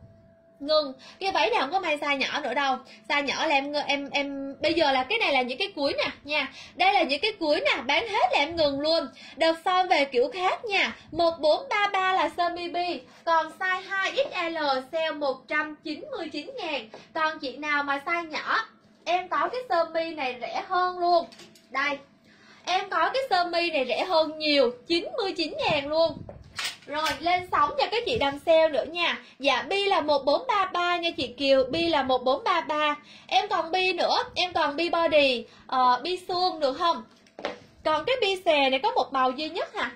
Ngưng. Cái váy này không có may size nhỏ nữa đâu. Size nhỏ là em em em, bây giờ là cái này là những cái cuối nè, nha. Đây là những cái cuối nè, bán hết là em ngừng luôn. Đợt sau về kiểu khác nha 1433 là sơ mi bi, còn size 2XL sale 199 ngàn. Còn chị nào mà size nhỏ, em có cái sơ mi này rẻ hơn luôn. Đây em có cái sơ mi này rẻ hơn nhiều 99 ngàn luôn. Rồi lên sóng cho các chị đầm sale nữa nha. Dạ bi là 1433 nha chị Kiều Bi là 1433 Em còn bi nữa Em còn bi body. Uh, Bi suông được không? Còn cái bi xè này có một màu duy nhất hả?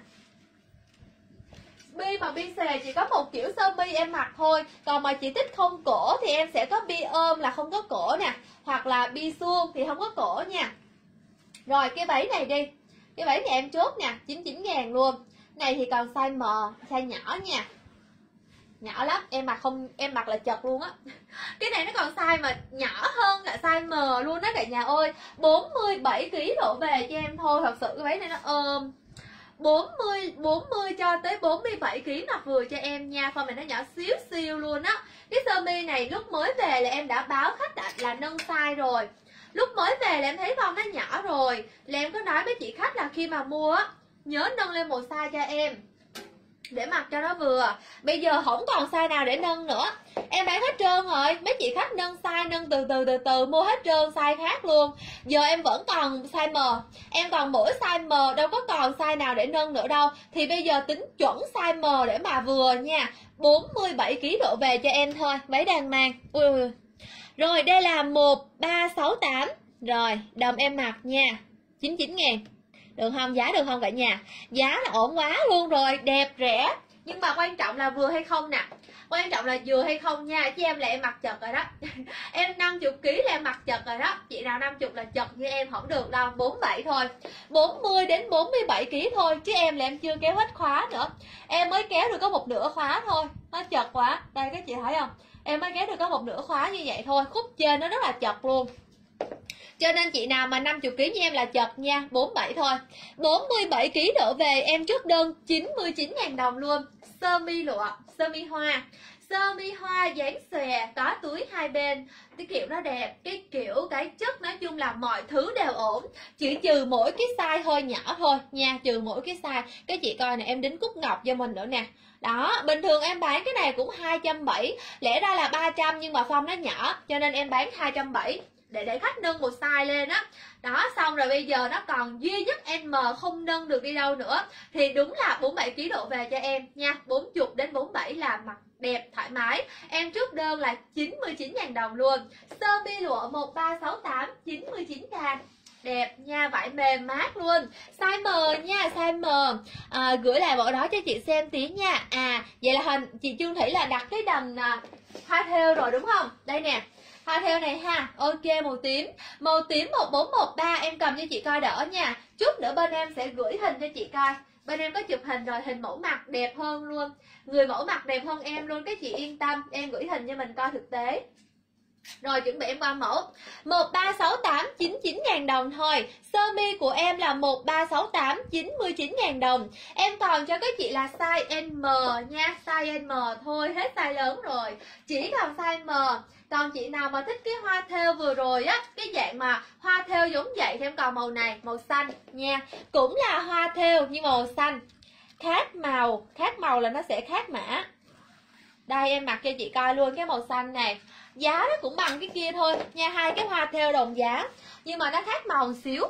Bi mà bi xề chỉ có một kiểu sơ mi em mặc thôi. Còn mà chị thích không cổ thì em sẽ có bi ôm là không có cổ nè. Hoặc là bi suông thì không có cổ nha rồi cái váy này đi. Cái váy này em chốt nè 99 ngàn luôn. Này thì còn size M size nhỏ nha. Nhỏ lắm em mặc không em mặc là chật luôn á. *laughs* Cái này nó còn size mà nhỏ hơn là size M luôn đó cả nhà ơi. 47 kg đổ về cho em thôi thật sự cái váy này nó ôm. 40 40 cho tới 47 kg mặc vừa cho em nha Form này nó nhỏ xíu xíu luôn á. Cái sơ mi này lúc mới về là em đã báo khách đã, là nâng size rồi. Lúc mới về là em thấy con nó nhỏ rồi. Là em có nói với chị khách là khi mà mua nhớ nâng lên một size cho em. Để mặc cho nó vừa. Bây giờ không còn size nào để nâng nữa. Em bán hết trơn rồi. Mấy chị khách nâng size nâng từ từ từ từ mua hết trơn size khác luôn. Giờ em vẫn còn size M. Em còn mỗi size M đâu có còn size nào để nâng nữa đâu. Thì bây giờ tính chuẩn size M để mà vừa nha. 47 kg độ về cho em thôi. Mấy đang mang? Ui, ui rồi, đây là 1368 rồi đồng em mặc nha. 99 ngàn. Được không? Giá được không cả nhà? Giá là ổn quá luôn rồi, đẹp rẻ. Nhưng mà quan trọng là vừa hay không nè. Quan trọng là vừa hay không nha, chứ em là em mặc chật rồi đó. *laughs* Em 50 kg là em mặc chật rồi đó. Chị nào 50 là chật như em không được đâu 47 thôi. 40 đến 47 kg thôi, chứ em là em chưa kéo hết khóa nữa. Em mới kéo được có một nửa khóa thôi. Nó chật quá. Đây, các chị thấy không? Em mới ghé được có một nửa khóa như vậy thôi. Khúc trên nó rất là chật luôn. Cho nên chị nào mà 50 kg như em là chật nha. 47 thôi. 47 kg đổ về, em chốt đơn 99.000 đồng luôn. Sơ mi lụa, sơ mi hoa. Sơ mi hoa dáng xòe, có túi hai bên. Cái kiểu nó đẹp, cái kiểu, cái chất nói chung là mọi thứ đều ổn. Chỉ trừ mỗi cái size hơi nhỏ thôi nha, trừ mỗi cái size. Cái chị coi này em đính cúc ngọc cho mình nữa nè đó, bình thường em bán cái này cũng hai trăm bảy, lẽ ra là 300 nhưng mà phong nó nhỏ, cho nên em bán hai trăm bảy để để khách nâng một size lên á. Đó đó xong rồi bây giờ nó còn duy nhất M không nâng được đi đâu nữa, thì đúng là 47 kg độ về cho em nha. 40 đến 47 là mặt đẹp, thoải mái. Em trước đơn là 99.000 đồng luôn. Sơ mi lụa 1368 99k đẹp nha vải mềm mát luôn. Size M nha size M. À, gửi lại bộ đó cho chị xem tí nha. À vậy là hình chị Trương Thủy là đặt cái đầm à, hoa theo rồi đúng không? Đây nè hoa theo này ha ok màu tím. Màu tím 1413 em cầm cho chị coi đỡ nha. Chút nữa bên em sẽ gửi hình cho chị coi. Bên em có chụp hình rồi hình mẫu mặt đẹp hơn luôn. Người mẫu mặt đẹp hơn em luôn các chị yên tâm em gửi hình cho mình coi thực tế rồi, chuẩn bị em qua mẫu. 1368 99 ngàn đồng thôi. Sơ mi của em là 1368 99 ngàn đồng. Em còn cho các chị là size M nha, Size M thôi, hết size lớn rồi. Chỉ còn size M. Còn chị nào mà thích cái hoa thêu vừa rồi á, cái dạng mà hoa thêu giống vậy thì em còn màu này, màu xanh nha. Cũng là hoa thêu nhưng màu xanh. Khác màu khác màu là nó sẽ khác mã. Đây, em mặc cho chị coi luôn cái màu xanh này giá nó cũng bằng cái kia thôi. Nha, hai cái hoa theo đồng giá. Nhưng mà nó khác màu một xíu.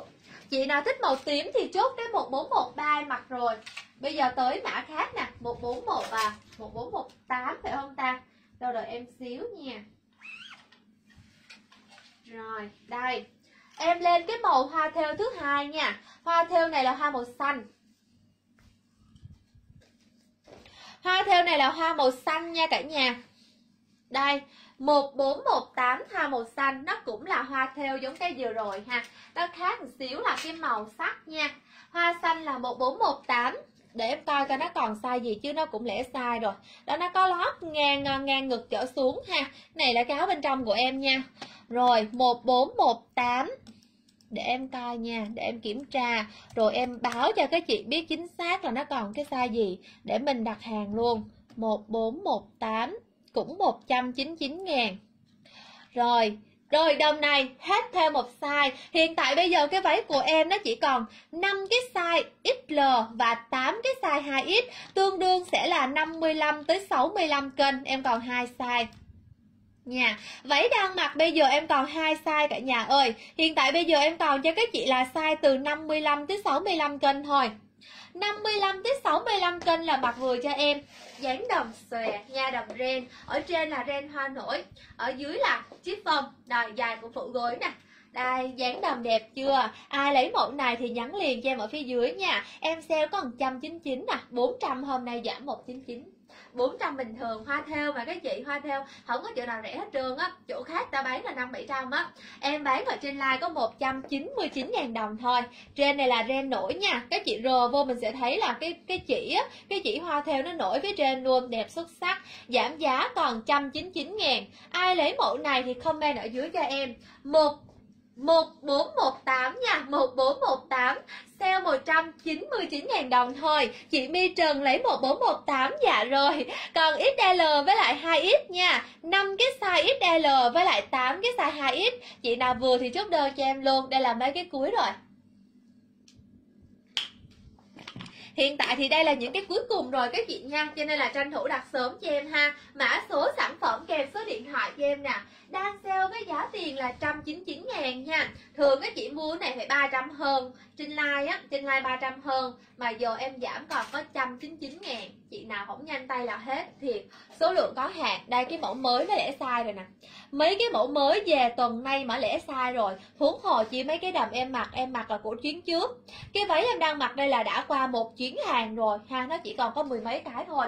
Chị nào thích màu tím thì chốt cái 1413 em mặc rồi. Bây giờ tới mã khác nè. 141 à. 1418 phải không ta? Đâu đợi em xíu nha. Rồi, đây. Em lên cái màu hoa theo thứ hai nha. Hoa theo này là hoa màu xanh. Hoa theo này là hoa màu xanh nha cả nhà. Đây 1418 hoa màu xanh, nó cũng là hoa theo giống cây vừa rồi ha. Nó khác một xíu là cái màu sắc nha. Hoa xanh là 1418 để em coi coi nó còn sai gì chứ nó cũng lẽ sai rồi. Đó, nó có lót ngang ờ, ngang ngực trở xuống ha. Này là cái áo bên trong của em nha. Rồi 1418 để em coi nha, để em kiểm tra. Rồi em báo cho các chị biết chính xác là nó còn cái size gì. Để mình đặt hàng luôn. 1418 cũng 199 ngàn. Rồi rồi đồng này hết thêm một size. Hiện tại bây giờ cái váy của em nó chỉ còn 5 cái size XL và 8 cái size 2X Tương đương sẽ là 55 tới 65 cân. Em còn hai size. Nha, váy đang mặc bây giờ em còn hai size cả nhà ơi. Hiện tại bây giờ em còn cho các chị là size từ 55 tới 65 cân thôi. 55 tới 65 cân là mặc vừa cho em. Dáng đầm xòe, nha đầm ren, ở trên là ren hoa nổi, ở dưới là chiếc phông đòi dài của phụ gối nè. Đây, dáng đầm đẹp chưa? Ai lấy mẫu này thì nhắn liền cho em ở phía dưới nha. Em sale có 199 nè 400 hôm nay giảm 199 400 bình thường hoa theo mà các chị, hoa theo không có chỗ nào rẻ hết trơn á. Chỗ khác ta bán là năm bảy trăm á. Em bán ở trên like có 199 ngàn đồng thôi. Trên này là ren nổi nha. Các chị rờ vô mình sẽ thấy là cái cái chỉ á, cái chỉ hoa theo nó nổi phía trên luôn, đẹp xuất sắc, giảm giá còn 199 ngàn. Ai lấy mẫu này thì comment ở dưới cho em. Một 1418 nha 1418 Sale 199.000 đồng thôi. Chị My Trần lấy 1418 Dạ rồi. Còn XL với lại 2X nha 5 cái size XL với lại 8 cái size 2X Chị nào vừa thì chốt đơn cho em luôn, Đây là mấy cái cuối rồi. Hiện tại thì đây là những cái cuối cùng rồi các chị nha. Cho nên là tranh thủ đặt sớm cho em ha. Mã số sản phẩm kèm số điện thoại cho em nè. Đang sale với giá tiền là 199 ngàn nha. Thường các chị mua này phải 300 hơn. Trên like á, trên like 300 hơn. Mà giờ em giảm còn có 199 ngàn. Chị nào không nhanh tay là hết. Thiệt, số lượng có hạn. Đây cái mẫu mới nó lẽ sai rồi nè. Mấy cái mẫu mới về tuần nay mà lẽ sai rồi Huống hồ chỉ mấy cái đầm em mặc Em mặc là của chuyến trước. Cái váy em đang mặc đây là đã qua một chuyến hàng rồi. Ha Nó chỉ còn có mười mấy cái thôi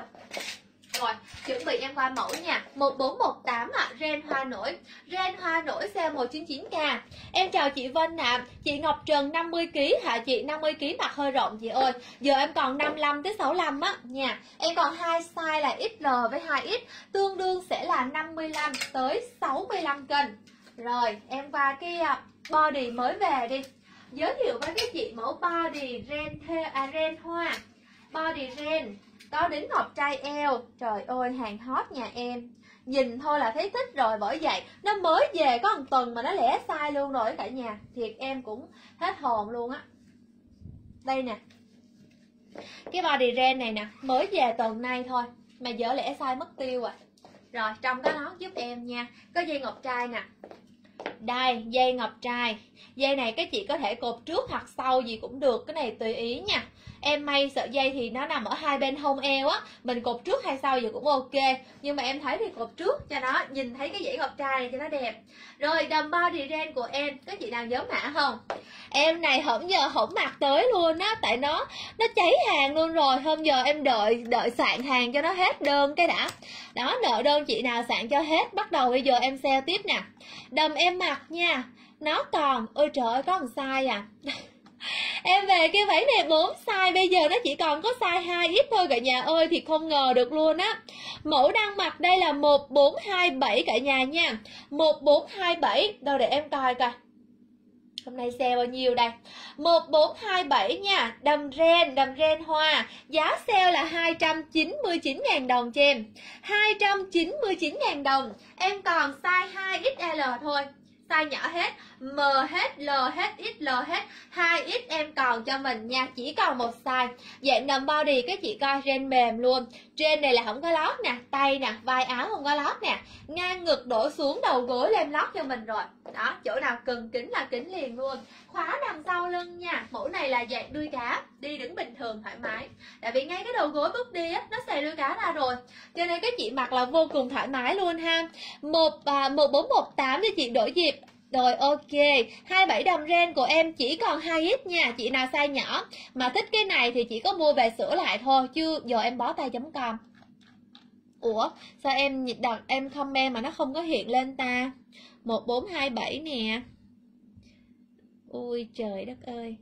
rồi, chuẩn bị em qua mẫu nha. 1418 ạ, à, ren hoa nổi. Ren hoa nổi sale 199k Em chào chị Vân ạ. À. Chị Ngọc Trần 50kg hả chị 50kg mặt hơi rộng chị ơi. Giờ em còn 55 tới 65 á nha. Em còn hai size là XL với 2X Tương đương sẽ là 55 tới 65 cân. Rồi, em qua cái ờ, body mới về đi. Giới thiệu với các chị mẫu body ren, theo, à, ren hoa. Body ren có đến ngọc trai eo, trời ơi, hàng hot nhà em. Nhìn thôi là thấy thích rồi, bởi vậy, nó mới về có một tuần mà nó lẻ sai luôn rồi, cả nhà. Thiệt em cũng hết hồn luôn á. Đây nè. Cái body ren này nè, mới về tuần nay thôi, mà dở lẻ sai mất tiêu à. Rồi trong cái nón giúp em nha. Có dây ngọc trai nè đây dây ngọc trai. Dây này các chị có thể cột trước hoặc sau gì cũng được, cái này tùy ý nha. Em may sợi dây thì nó nằm ở hai bên hông eo á, mình cột trước hay sau gì cũng ok. Nhưng mà em thấy thì cột trước cho nó, nhìn thấy cái dãy ngọc trai này cho nó đẹp. Rồi, đầm body ren của em có chị nào nhớ mã không? Em này hôm giờ hổng mặc tới luôn á, tại nó nó cháy hàng luôn rồi. Hôm giờ em đợi đợi soạn hàng cho nó hết đơn cái đã. Đó, nợ đơn chị nào soạn cho hết, bắt đầu bây giờ em sale tiếp nè. Đầm em mặt nha. Nó còn ôi trời ơi có một size à. *laughs* Em về cái váy này 4 size bây giờ nó chỉ còn có size 2 ít thôi cả nhà ơi thì không ngờ được luôn á. Mẫu đang mặc đây là 1427 cả nhà nha. 1427 đâu để em coi coi. Hôm nay sale bao nhiêu đây? 1427 nha Đầm ren, đầm ren hoa. Giá sale là 299.000 đồng cho em. 299.000 đồng Em còn size 2XL thôi size nhỏ hết. M hết L hết XL hết 2X em còn cho mình nha chỉ còn một size. Dạng đầm body các chị coi ren mềm luôn. Trên này là không có lót nè tay nè vai áo không có lót nè. Ngang ngực đổ xuống đầu gối lên lót cho mình rồi. Đó chỗ nào cần kính là kính liền luôn. Khóa đằng sau lưng nha mẫu này là dạng đuôi cá đi đứng bình thường thoải mái. Tại vì ngay cái đầu gối bước đi á nó xề đuôi cá ra rồi. Cho nên các chị mặc là vô cùng thoải mái luôn ha. Một à, một bốn một tám cho chị đổi dịp rồi ok, 27 đồng ren của em chỉ còn 2 ít nha, chị nào size nhỏ mà thích cái này thì chỉ có mua về sửa lại thôi chứ giờ em bó tay chấm com. ủa sao em đặt em comment mà nó không có hiện lên ta? 1427 nè. Ui trời đất ơi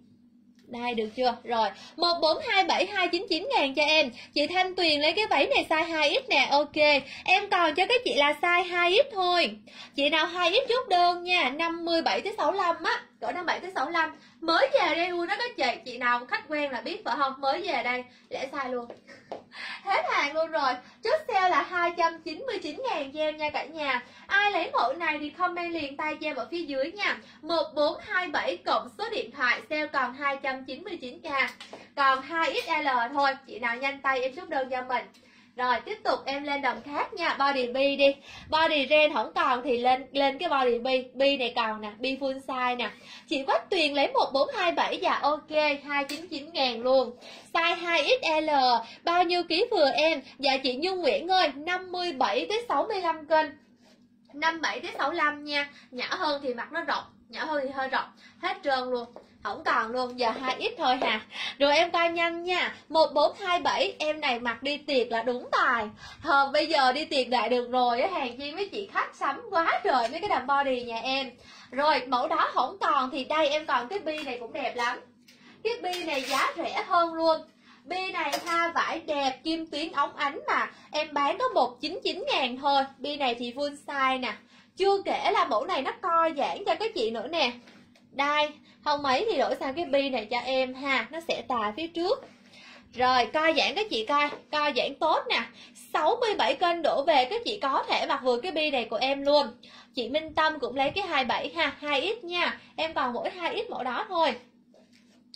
đây, được chưa? Rồi 1427299 ngàn cho em. Chị Thanh Tuyền lấy cái váy này size 2X nè, Ok. Em còn cho các chị là size 2X thôi. Chị nào 2X chốt đơn nha 57 tới 65 á, Cỡ 57 tới 65 Mới về đây luôn đó các chị Chị nào khách quen là biết phải không? Mới về đây, Lẽ sai luôn. *laughs* Hết hàng luôn rồi. Chốt sale là 299 ngàn cho em nha cả nhà. Ai lấy mẫu này thì comment liền tay cho em ở phía dưới nha. 1427 cộng số điện thoại, Sale còn 299k Còn 2XL thôi. Chị nào nhanh tay em giúp đơn cho mình rồi, tiếp tục em lên đồng khác nha. Body B đi. Body ren không còn thì lên lên cái body B. B này còn nè, B full size nè. Chị Quách Tuyền lấy 1427 Dạ ok 299 ngàn luôn. Size 2XL Bao nhiêu ký vừa em? Dạ chị Nhung Nguyễn ơi 57 tới 65 cân. 57 tới 65 nha. Nhỏ hơn thì mặt nó rộng, Nhỏ hơn thì hơi rộng. Hết trơn luôn không còn luôn giờ hai ít thôi hà. Rồi em coi nhanh nha. Một bốn hai bảy. Em này mặc đi tiệc là đúng tài. Hờ, bây giờ đi tiệc lại được rồi á hàng chi mấy chị khách sắm quá trời mấy cái đầm body nhà em. Rồi mẫu đó không còn thì đây em còn cái bi này cũng đẹp lắm. Cái bi này giá rẻ hơn luôn. Bi này ha vải đẹp kim tuyến ống ánh mà. Em bán có 199 ngàn thôi. Bi này thì full size nè. Chưa kể là mẫu này nó co giãn cho các chị nữa nè. Đây không mấy thì đổi sang cái bi này cho em ha nó sẽ tà phía trước. Rồi co giãn các chị coi co giãn tốt nè. 67 cân đổ về các chị có thể mặc vừa cái bi này của em luôn. Chị Minh Tâm cũng lấy cái 27 ha 2x nha. Em còn mỗi 2x mẫu đó thôi.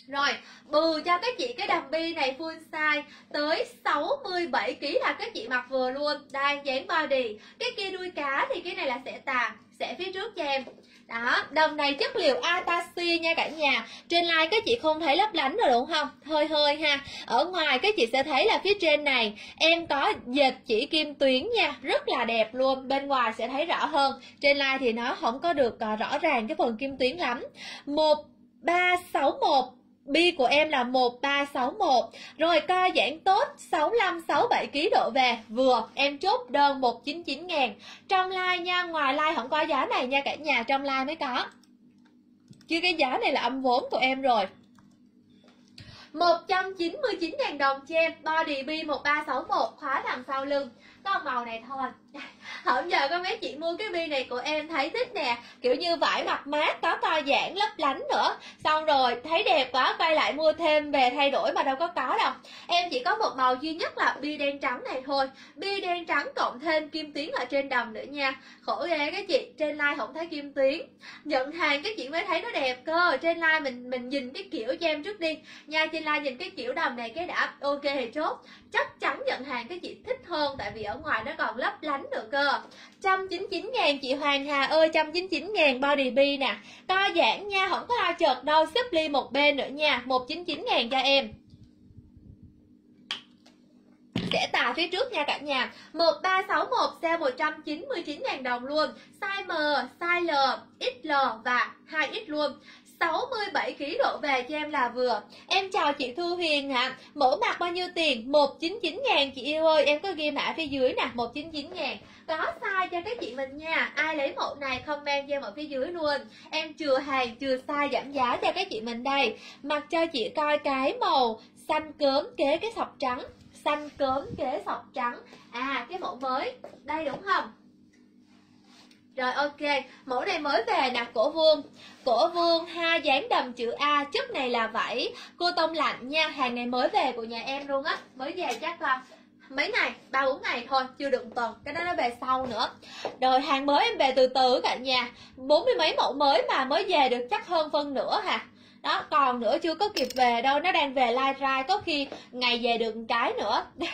Rồi, bù cho các chị cái đầm bi này full size. Tới 67 kg là các chị mặc vừa luôn. Đây dáng body. Cái kia đuôi cá thì cái này là sẽ tà, sẽ phía trước cho em đó, đầm này chất liệu ataxi nha cả nhà. Trên like các chị không thấy lấp lánh rồi đúng không? Hơi hơi ha. Ở ngoài các chị sẽ thấy là phía trên này, em có dệt chỉ kim tuyến nha. Rất là đẹp luôn. Bên ngoài sẽ thấy rõ hơn. Trên like thì nó không có được ờ, rõ ràng cái phần kim tuyến lắm. Một, ba, sáu, một. Bi của em là 1361 Rồi co giãn tốt 65 67 kg độ về. Vừa, em chốt đơn 199 ngàn. Trong like nha, Ngoài like không có giá này nha cả nhà, Trong like mới có. Chứ cái giá này là âm vốn của em rồi. 199.000 đồng cho em. Body B1361 khóa đằng sau lưng. Con màu này thôi hôm giờ có mấy chị mua cái bi này của em thấy thích nè. Kiểu như vải mặt mát, có co giãn, lấp lánh nữa. Xong rồi, thấy đẹp quá, quay lại mua thêm về thay đổi mà đâu có có đâu. Em chỉ có một màu duy nhất là bi đen trắng này thôi. Bi đen trắng cộng thêm kim tuyến ở trên đầm nữa nha. Khổ ghê các chị, trên like không thấy kim tuyến. Nhận hàng các chị mới thấy nó đẹp cơ. Trên like mình mình nhìn cái kiểu cho em trước đi. Nha, trên like nhìn cái kiểu đầm này cái đã ok thì chốt. Chắc chắn nhận hàng các chị thích hơn, tại vì ở ngoài nó còn lấp lánh được cơ. 199 ngàn chị Hoàng Hà ơi 199 ngàn body B nè. Co giãn nha không có ai chợt đâu Xếp ly một bên nữa nha. 199 ngàn cho em. Sẽ tà phía trước nha cả nhà. 1361 sale 199 ngàn đồng luôn. Size M, size L, XL và 2X luôn. 67 kg độ về cho em là vừa. Em chào chị Thu Huyền hả Mẫu mặt bao nhiêu tiền? 199 ngàn. Chị yêu ơi, Em có ghi mã phía dưới nè. 199 ngàn. Có size cho các chị mình nha. Ai lấy mẫu này comment cho em ở phía dưới luôn. Em chừa hàng, chừa size, giảm giá cho các chị mình đây. Mặc cho chị coi cái màu xanh cớm kế cái sọc trắng. Xanh cớm kế sọc trắng. À cái mẫu mới. Đây đúng không? Rồi ok, mẫu này mới về nè, cổ vuông. Cổ vuông ha, dáng đầm chữ A Chất này là vải cô tông lạnh nha Hàng này mới về của nhà em luôn á. Mới về chắc là mấy ngày? Ba bốn ngày thôi chưa được tuần. Cái đó nó về sau nữa. Rồi hàng mới em về từ từ cả nhà. Bốn mươi mấy mẫu mới mà mới về được chắc hơn phân nữa hả? Đó, còn nữa chưa có kịp về đâu, nó đang về live rai, có khi ngày về được một cái nữa. *laughs*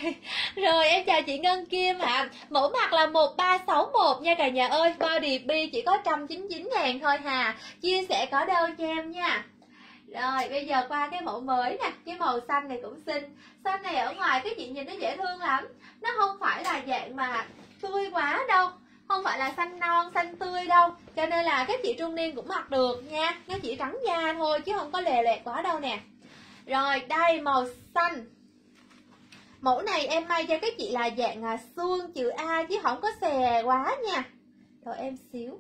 Rồi, em chào chị Ngân Kim ạ. À. mẫu mặt là 1361 nha cả nhà ơi. Body B chỉ có 199 ngàn thôi hà. Chia sẻ có đâu cho em nha. Rồi, bây giờ qua cái mẫu mới nè. Cái màu xanh này cũng xinh. Xanh này ở ngoài, cái chị nhìn nó dễ thương lắm. Nó không phải là dạng mà tươi quá đâu không phải là xanh non xanh tươi đâu. Cho nên là các chị trung niên cũng mặc được nha. Nó chỉ trắng da thôi chứ không có lè lẹt quá đâu nè. Rồi đây màu xanh. Mẫu này em may cho các chị là dạng à, xuông chữ A chứ không có xè quá nha. Rồi em xíu.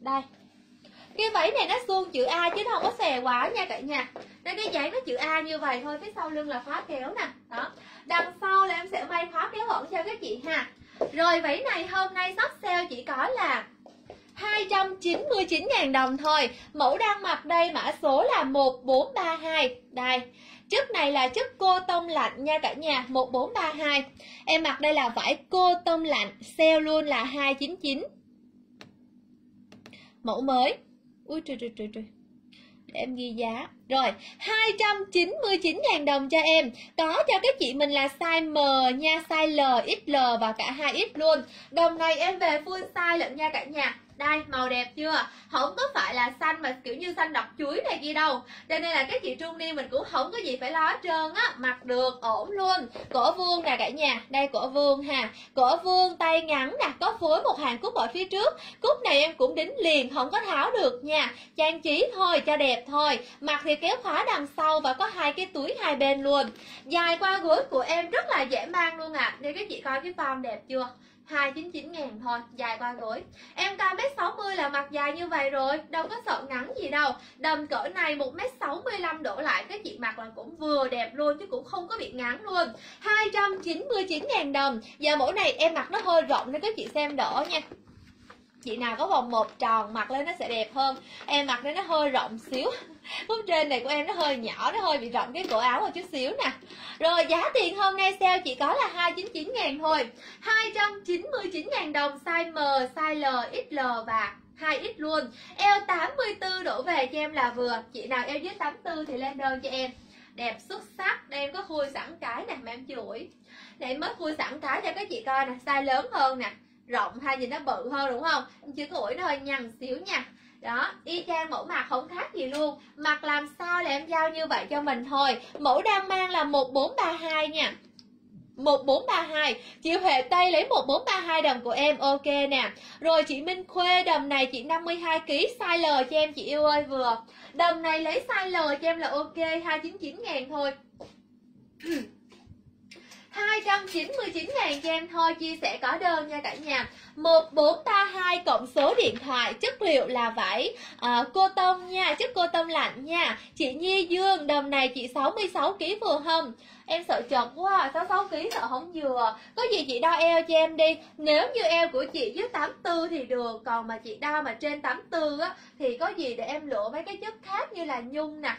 Đây. Cái váy này nó xuông chữ A chứ nó không có xè quá nha cả nhà. Nên cái dáng nó chữ A như vậy thôi phía sau lưng là khóa kéo nè. Đó đằng sau là em sẽ may khóa kéo hỗn cho các chị ha. Rồi váy này hôm nay sắp sale chỉ có là 299.000 đồng thôi. Mẫu đang mặc đây, mã số là 1432 Đây Chất này là chất cô tông lạnh nha cả nhà 1432 Em mặc đây là vải cô tông lạnh, Sale luôn là 299 Mẫu mới. Ui, trời trời trời trời để em ghi giá. Rồi 299.000 đồng cho em. Có cho các chị mình là size M nha Size L, XL và cả 2X luôn. Đồng này em về full size lận nha cả nhà đây, màu đẹp chưa? Không có phải là xanh mà kiểu như xanh đọc chuối này kia đâu. Cho nên là các chị trung niên mình cũng không có gì phải lo hết trơn á. Mặc được, ổn luôn. Cổ vuông nè cả nhà. Đây cổ vuông ha. Cổ vuông tay ngắn nè, có phối một hàng cúc ở phía trước. Cúc này em cũng đính liền, không có tháo được nha. Trang trí thôi, cho đẹp thôi. Mặc thì kéo khóa đằng sau và có hai cái túi hai bên luôn. Dài qua gối của em rất là dễ mang luôn à để các chị coi cái form đẹp chưa? 299 ngàn thôi, dài qua gối em cao mét 60 là mặt dài như vậy rồi, đâu có sợ ngắn gì đâu. Đầm cỡ này 1m65 đổ lại, cái chị mặc là cũng vừa đẹp luôn chứ cũng không có bị ngắn luôn. 299 ngàn đồng. Giờ mẫu này em mặc nó hơi rộng nên các chị xem đỡ nha chị nào có vòng một tròn mặc lên nó sẽ đẹp hơn. Em mặc lên nó hơi rộng xíu. *laughs* Khúc trên này của em nó hơi nhỏ nó hơi bị rộng cái cổ áo một chút xíu nè. Rồi giá tiền hôm nay sale chỉ có là 299 ngàn thôi. 299 ngàn đồng size M, size L, XL và 2X luôn. Eo 84 đổ về cho em là vừa. Chị nào eo dưới 84 thì lên đơn cho em. Đẹp xuất sắc Đây em có khui sẵn cái nè mà em chửi. Để em mới khui sẵn cái cho các chị coi nè Size lớn hơn nè. Rộng hay nhìn nó bự hơn, đúng không? Chữ chỉ mũi nó hơi nhằn xíu nha. Đó, y chang mẫu mặt không khác gì luôn. Mặt làm sao là em giao như vậy cho mình thôi. Mẫu đang mang là 1432 nha. 1432 Chị Huệ Tây lấy 1432 đồng của em, Ok nè. Rồi chị Minh Khuê, đầm này chị 52kg Size L cho em, chị yêu ơi, vừa. Đầm này lấy size L cho em là ok 299 ngàn thôi. *clears throat* 299 ngàn cho em thôi chia sẻ có đơn nha cả nhà. 1432 cộng số điện thoại chất liệu là vải. À, cô tông nha chất cô tông lạnh nha. Chị Nhi Dương đầm này chị 66 kg vừa không em sợ chật quá à, 66 kg sợ không vừa. Có gì chị đo eo cho em đi. Nếu như eo của chị dưới 84 thì được còn mà chị đo mà trên 84 á thì có gì để em lựa mấy cái chất khác như là nhung nè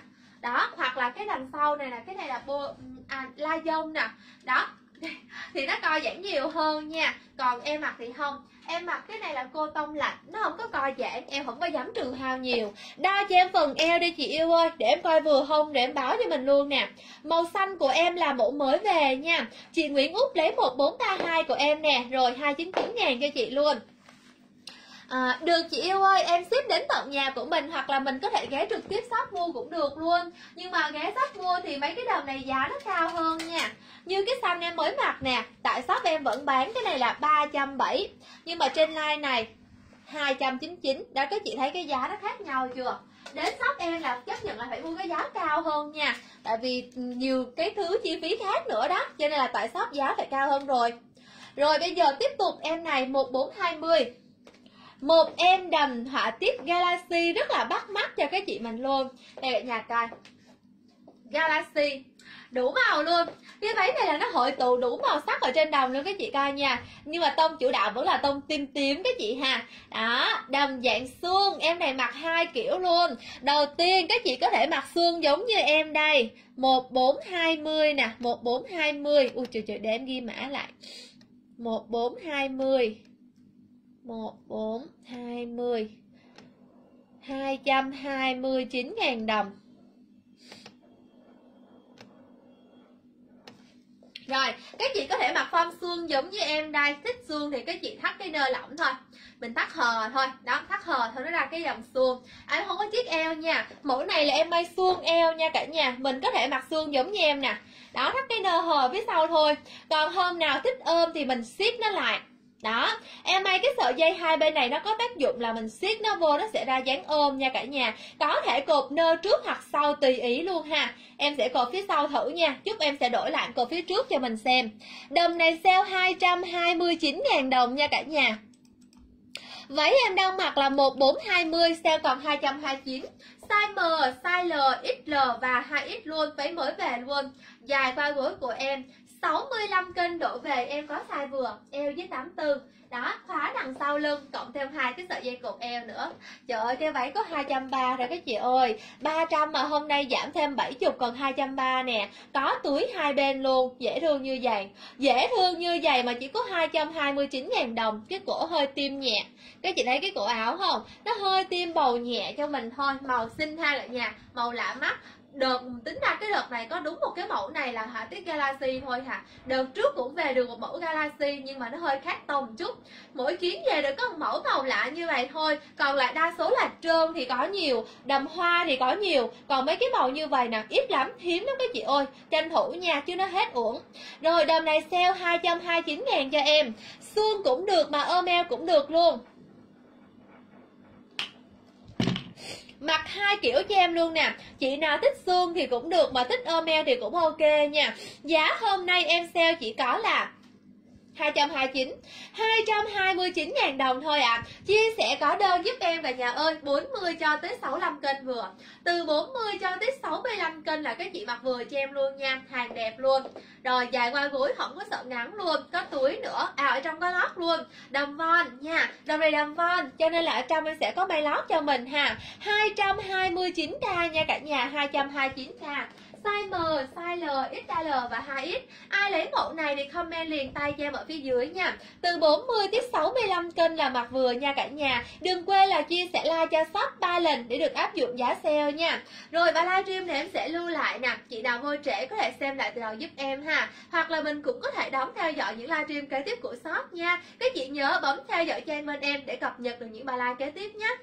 đó hoặc là cái đằng sau này là cái này là bô à, la dông nè. Đó *laughs* thì nó co giãn nhiều hơn nha. Còn em mặc thì không. Em mặc cái này là cô tông lạnh nó không có co giãn em không có dám trừ hao nhiều. Đo cho em phần eo đi chị yêu ơi để em coi vừa không để em báo cho mình luôn nè. Màu xanh của em là mẫu mới về nha. Chị Nguyễn Út lấy một bốn hai của em nè. Rồi hai chín chín ngàn cho chị luôn. À, được chị yêu ơi em ship đến tận nhà của mình hoặc là mình có thể ghé trực tiếp shop mua cũng được luôn. Nhưng mà ghé shop mua thì mấy cái đầm này giá nó cao hơn nha. Như cái xanh em mới mặc nè tại shop em vẫn bán cái này là 370 nhưng mà trên line này 299 đó các chị thấy cái giá nó khác nhau chưa? Đến shop em là chấp nhận là phải mua cái giá cao hơn nha. Tại vì ừ, nhiều cái thứ chi phí khác nữa đó cho nên là tại shop giá phải cao hơn rồi. Rồi bây giờ tiếp tục em này 1420 một em đầm họa tiết Galaxy rất là bắt mắt cho các chị mình luôn. Đây cả nhà coi. Galaxy, đủ màu luôn. Cái váy này là nó hội tụ đủ màu sắc ở trên đồng luôn các chị coi nha. Nhưng mà tông chủ đạo vẫn là tông tím tím các chị ha. Đó, đầm dạng xương. Em này mặc hai kiểu luôn. Đầu tiên, các chị có thể mặc xương giống như em đây. Một bốn hai mươi nè, một bốn hai mươi. Ui, trời trời, để em ghi mã lại. Một bốn hai mươi. 1, 4, 20 229.000 đồng. Rồi, các chị có thể mặc form xương giống như em đây. Thích xương thì các chị thắt cái nơ lỏng thôi. Mình thắt hờ thôi. Đó, thắt hờ thôi nó ra cái dòng xương. Em không có chiếc eo nha. Mẫu này là em may xương eo nha cả nhà. Mình có thể mặc xương giống như em nè. Đó, thắt cái nơ hờ phía sau thôi. Còn hôm nào thích ôm thì mình ship nó lại đó em may cái sợi dây hai bên này nó có tác dụng là mình siết nó vô nó sẽ ra dáng ôm nha cả nhà. Có thể cột nơ trước hoặc sau tùy ý luôn ha. Em sẽ cột phía sau thử nha. Chút em sẽ đổi lại cột phía trước cho mình xem. Đầm này sale 229.000 đồng nha cả nhà. Váy em đang mặc là 1420 sale còn 229 Size M, size L, XL và 2X luôn Váy mới về luôn. Dài qua gối của em 65 cân đổ về, em có size vừa, eo với 84 đó, khóa đằng sau lưng, cộng thêm hai cái sợi dây cột eo nữa. Trời ơi, cái váy có 230 rồi các chị ơi. 300 mà hôm nay giảm thêm 70 còn 230 nè. Có túi hai bên luôn, dễ thương như vậy. Dễ thương như vậy mà chỉ có 229 ngàn đồng. Cái cổ hơi tim nhẹ. Các chị thấy cái cổ áo không? Nó hơi tim bầu nhẹ cho mình thôi. Màu xinh ha cả nhà, màu lạ mắt đợt, tính ra cái đợt này có đúng một cái mẫu này là họa tiết galaxy thôi hả? Đợt trước cũng về được một mẫu galaxy, nhưng mà nó hơi khác tông chút. Mỗi chuyến về được có một mẫu màu lạ như vậy thôi. Còn lại đa số là trơn thì có nhiều, đầm hoa thì có nhiều. Còn mấy cái màu như vậy nè, ít lắm, hiếm lắm các chị ơi. Tranh thủ nha, chứ nó hết uổng. Rồi, đầm này sale 229 ngàn cho em. Xương cũng được mà ôm eo cũng được luôn. Mặc hai kiểu cho em luôn nè. Chị nào thích xương thì cũng được, mà thích ôm eo thì cũng ok nha. Giá hôm nay em sale chỉ có là 229 229.000 đồng thôi ạ. À. Chia sẻ có đơn giúp em cả nhà ơi 40 cho tới 65 kênh vừa. Từ 40 cho tới 65 kênh là các chị mặc vừa cho em luôn nha. Hàng đẹp luôn. Rồi, dài qua gối không có sợ ngắn luôn. Có túi nữa. À ở trong có lót luôn. Đầm von nha. Đầm này đầm von. Cho nên là ở trong em sẽ có may lót cho mình ha. 229k nha cả nhà. 229k size M, size L, XL và 2X. Ai lấy mẫu này thì comment liền tay cho em ở phía dưới nha. Từ 40 tới 65 cân là mặt vừa nha cả nhà. Đừng quên là chia sẻ like cho shop 3 lần để được áp dụng giá sale nha. Rồi và livestream này em sẽ lưu lại nè. Chị nào vô trễ có thể xem lại từ đầu giúp em ha. Hoặc là mình cũng có thể đóng theo dõi những livestream kế tiếp của shop nha. Các chị nhớ bấm theo dõi trang bên em để cập nhật được những bài live kế tiếp nhé.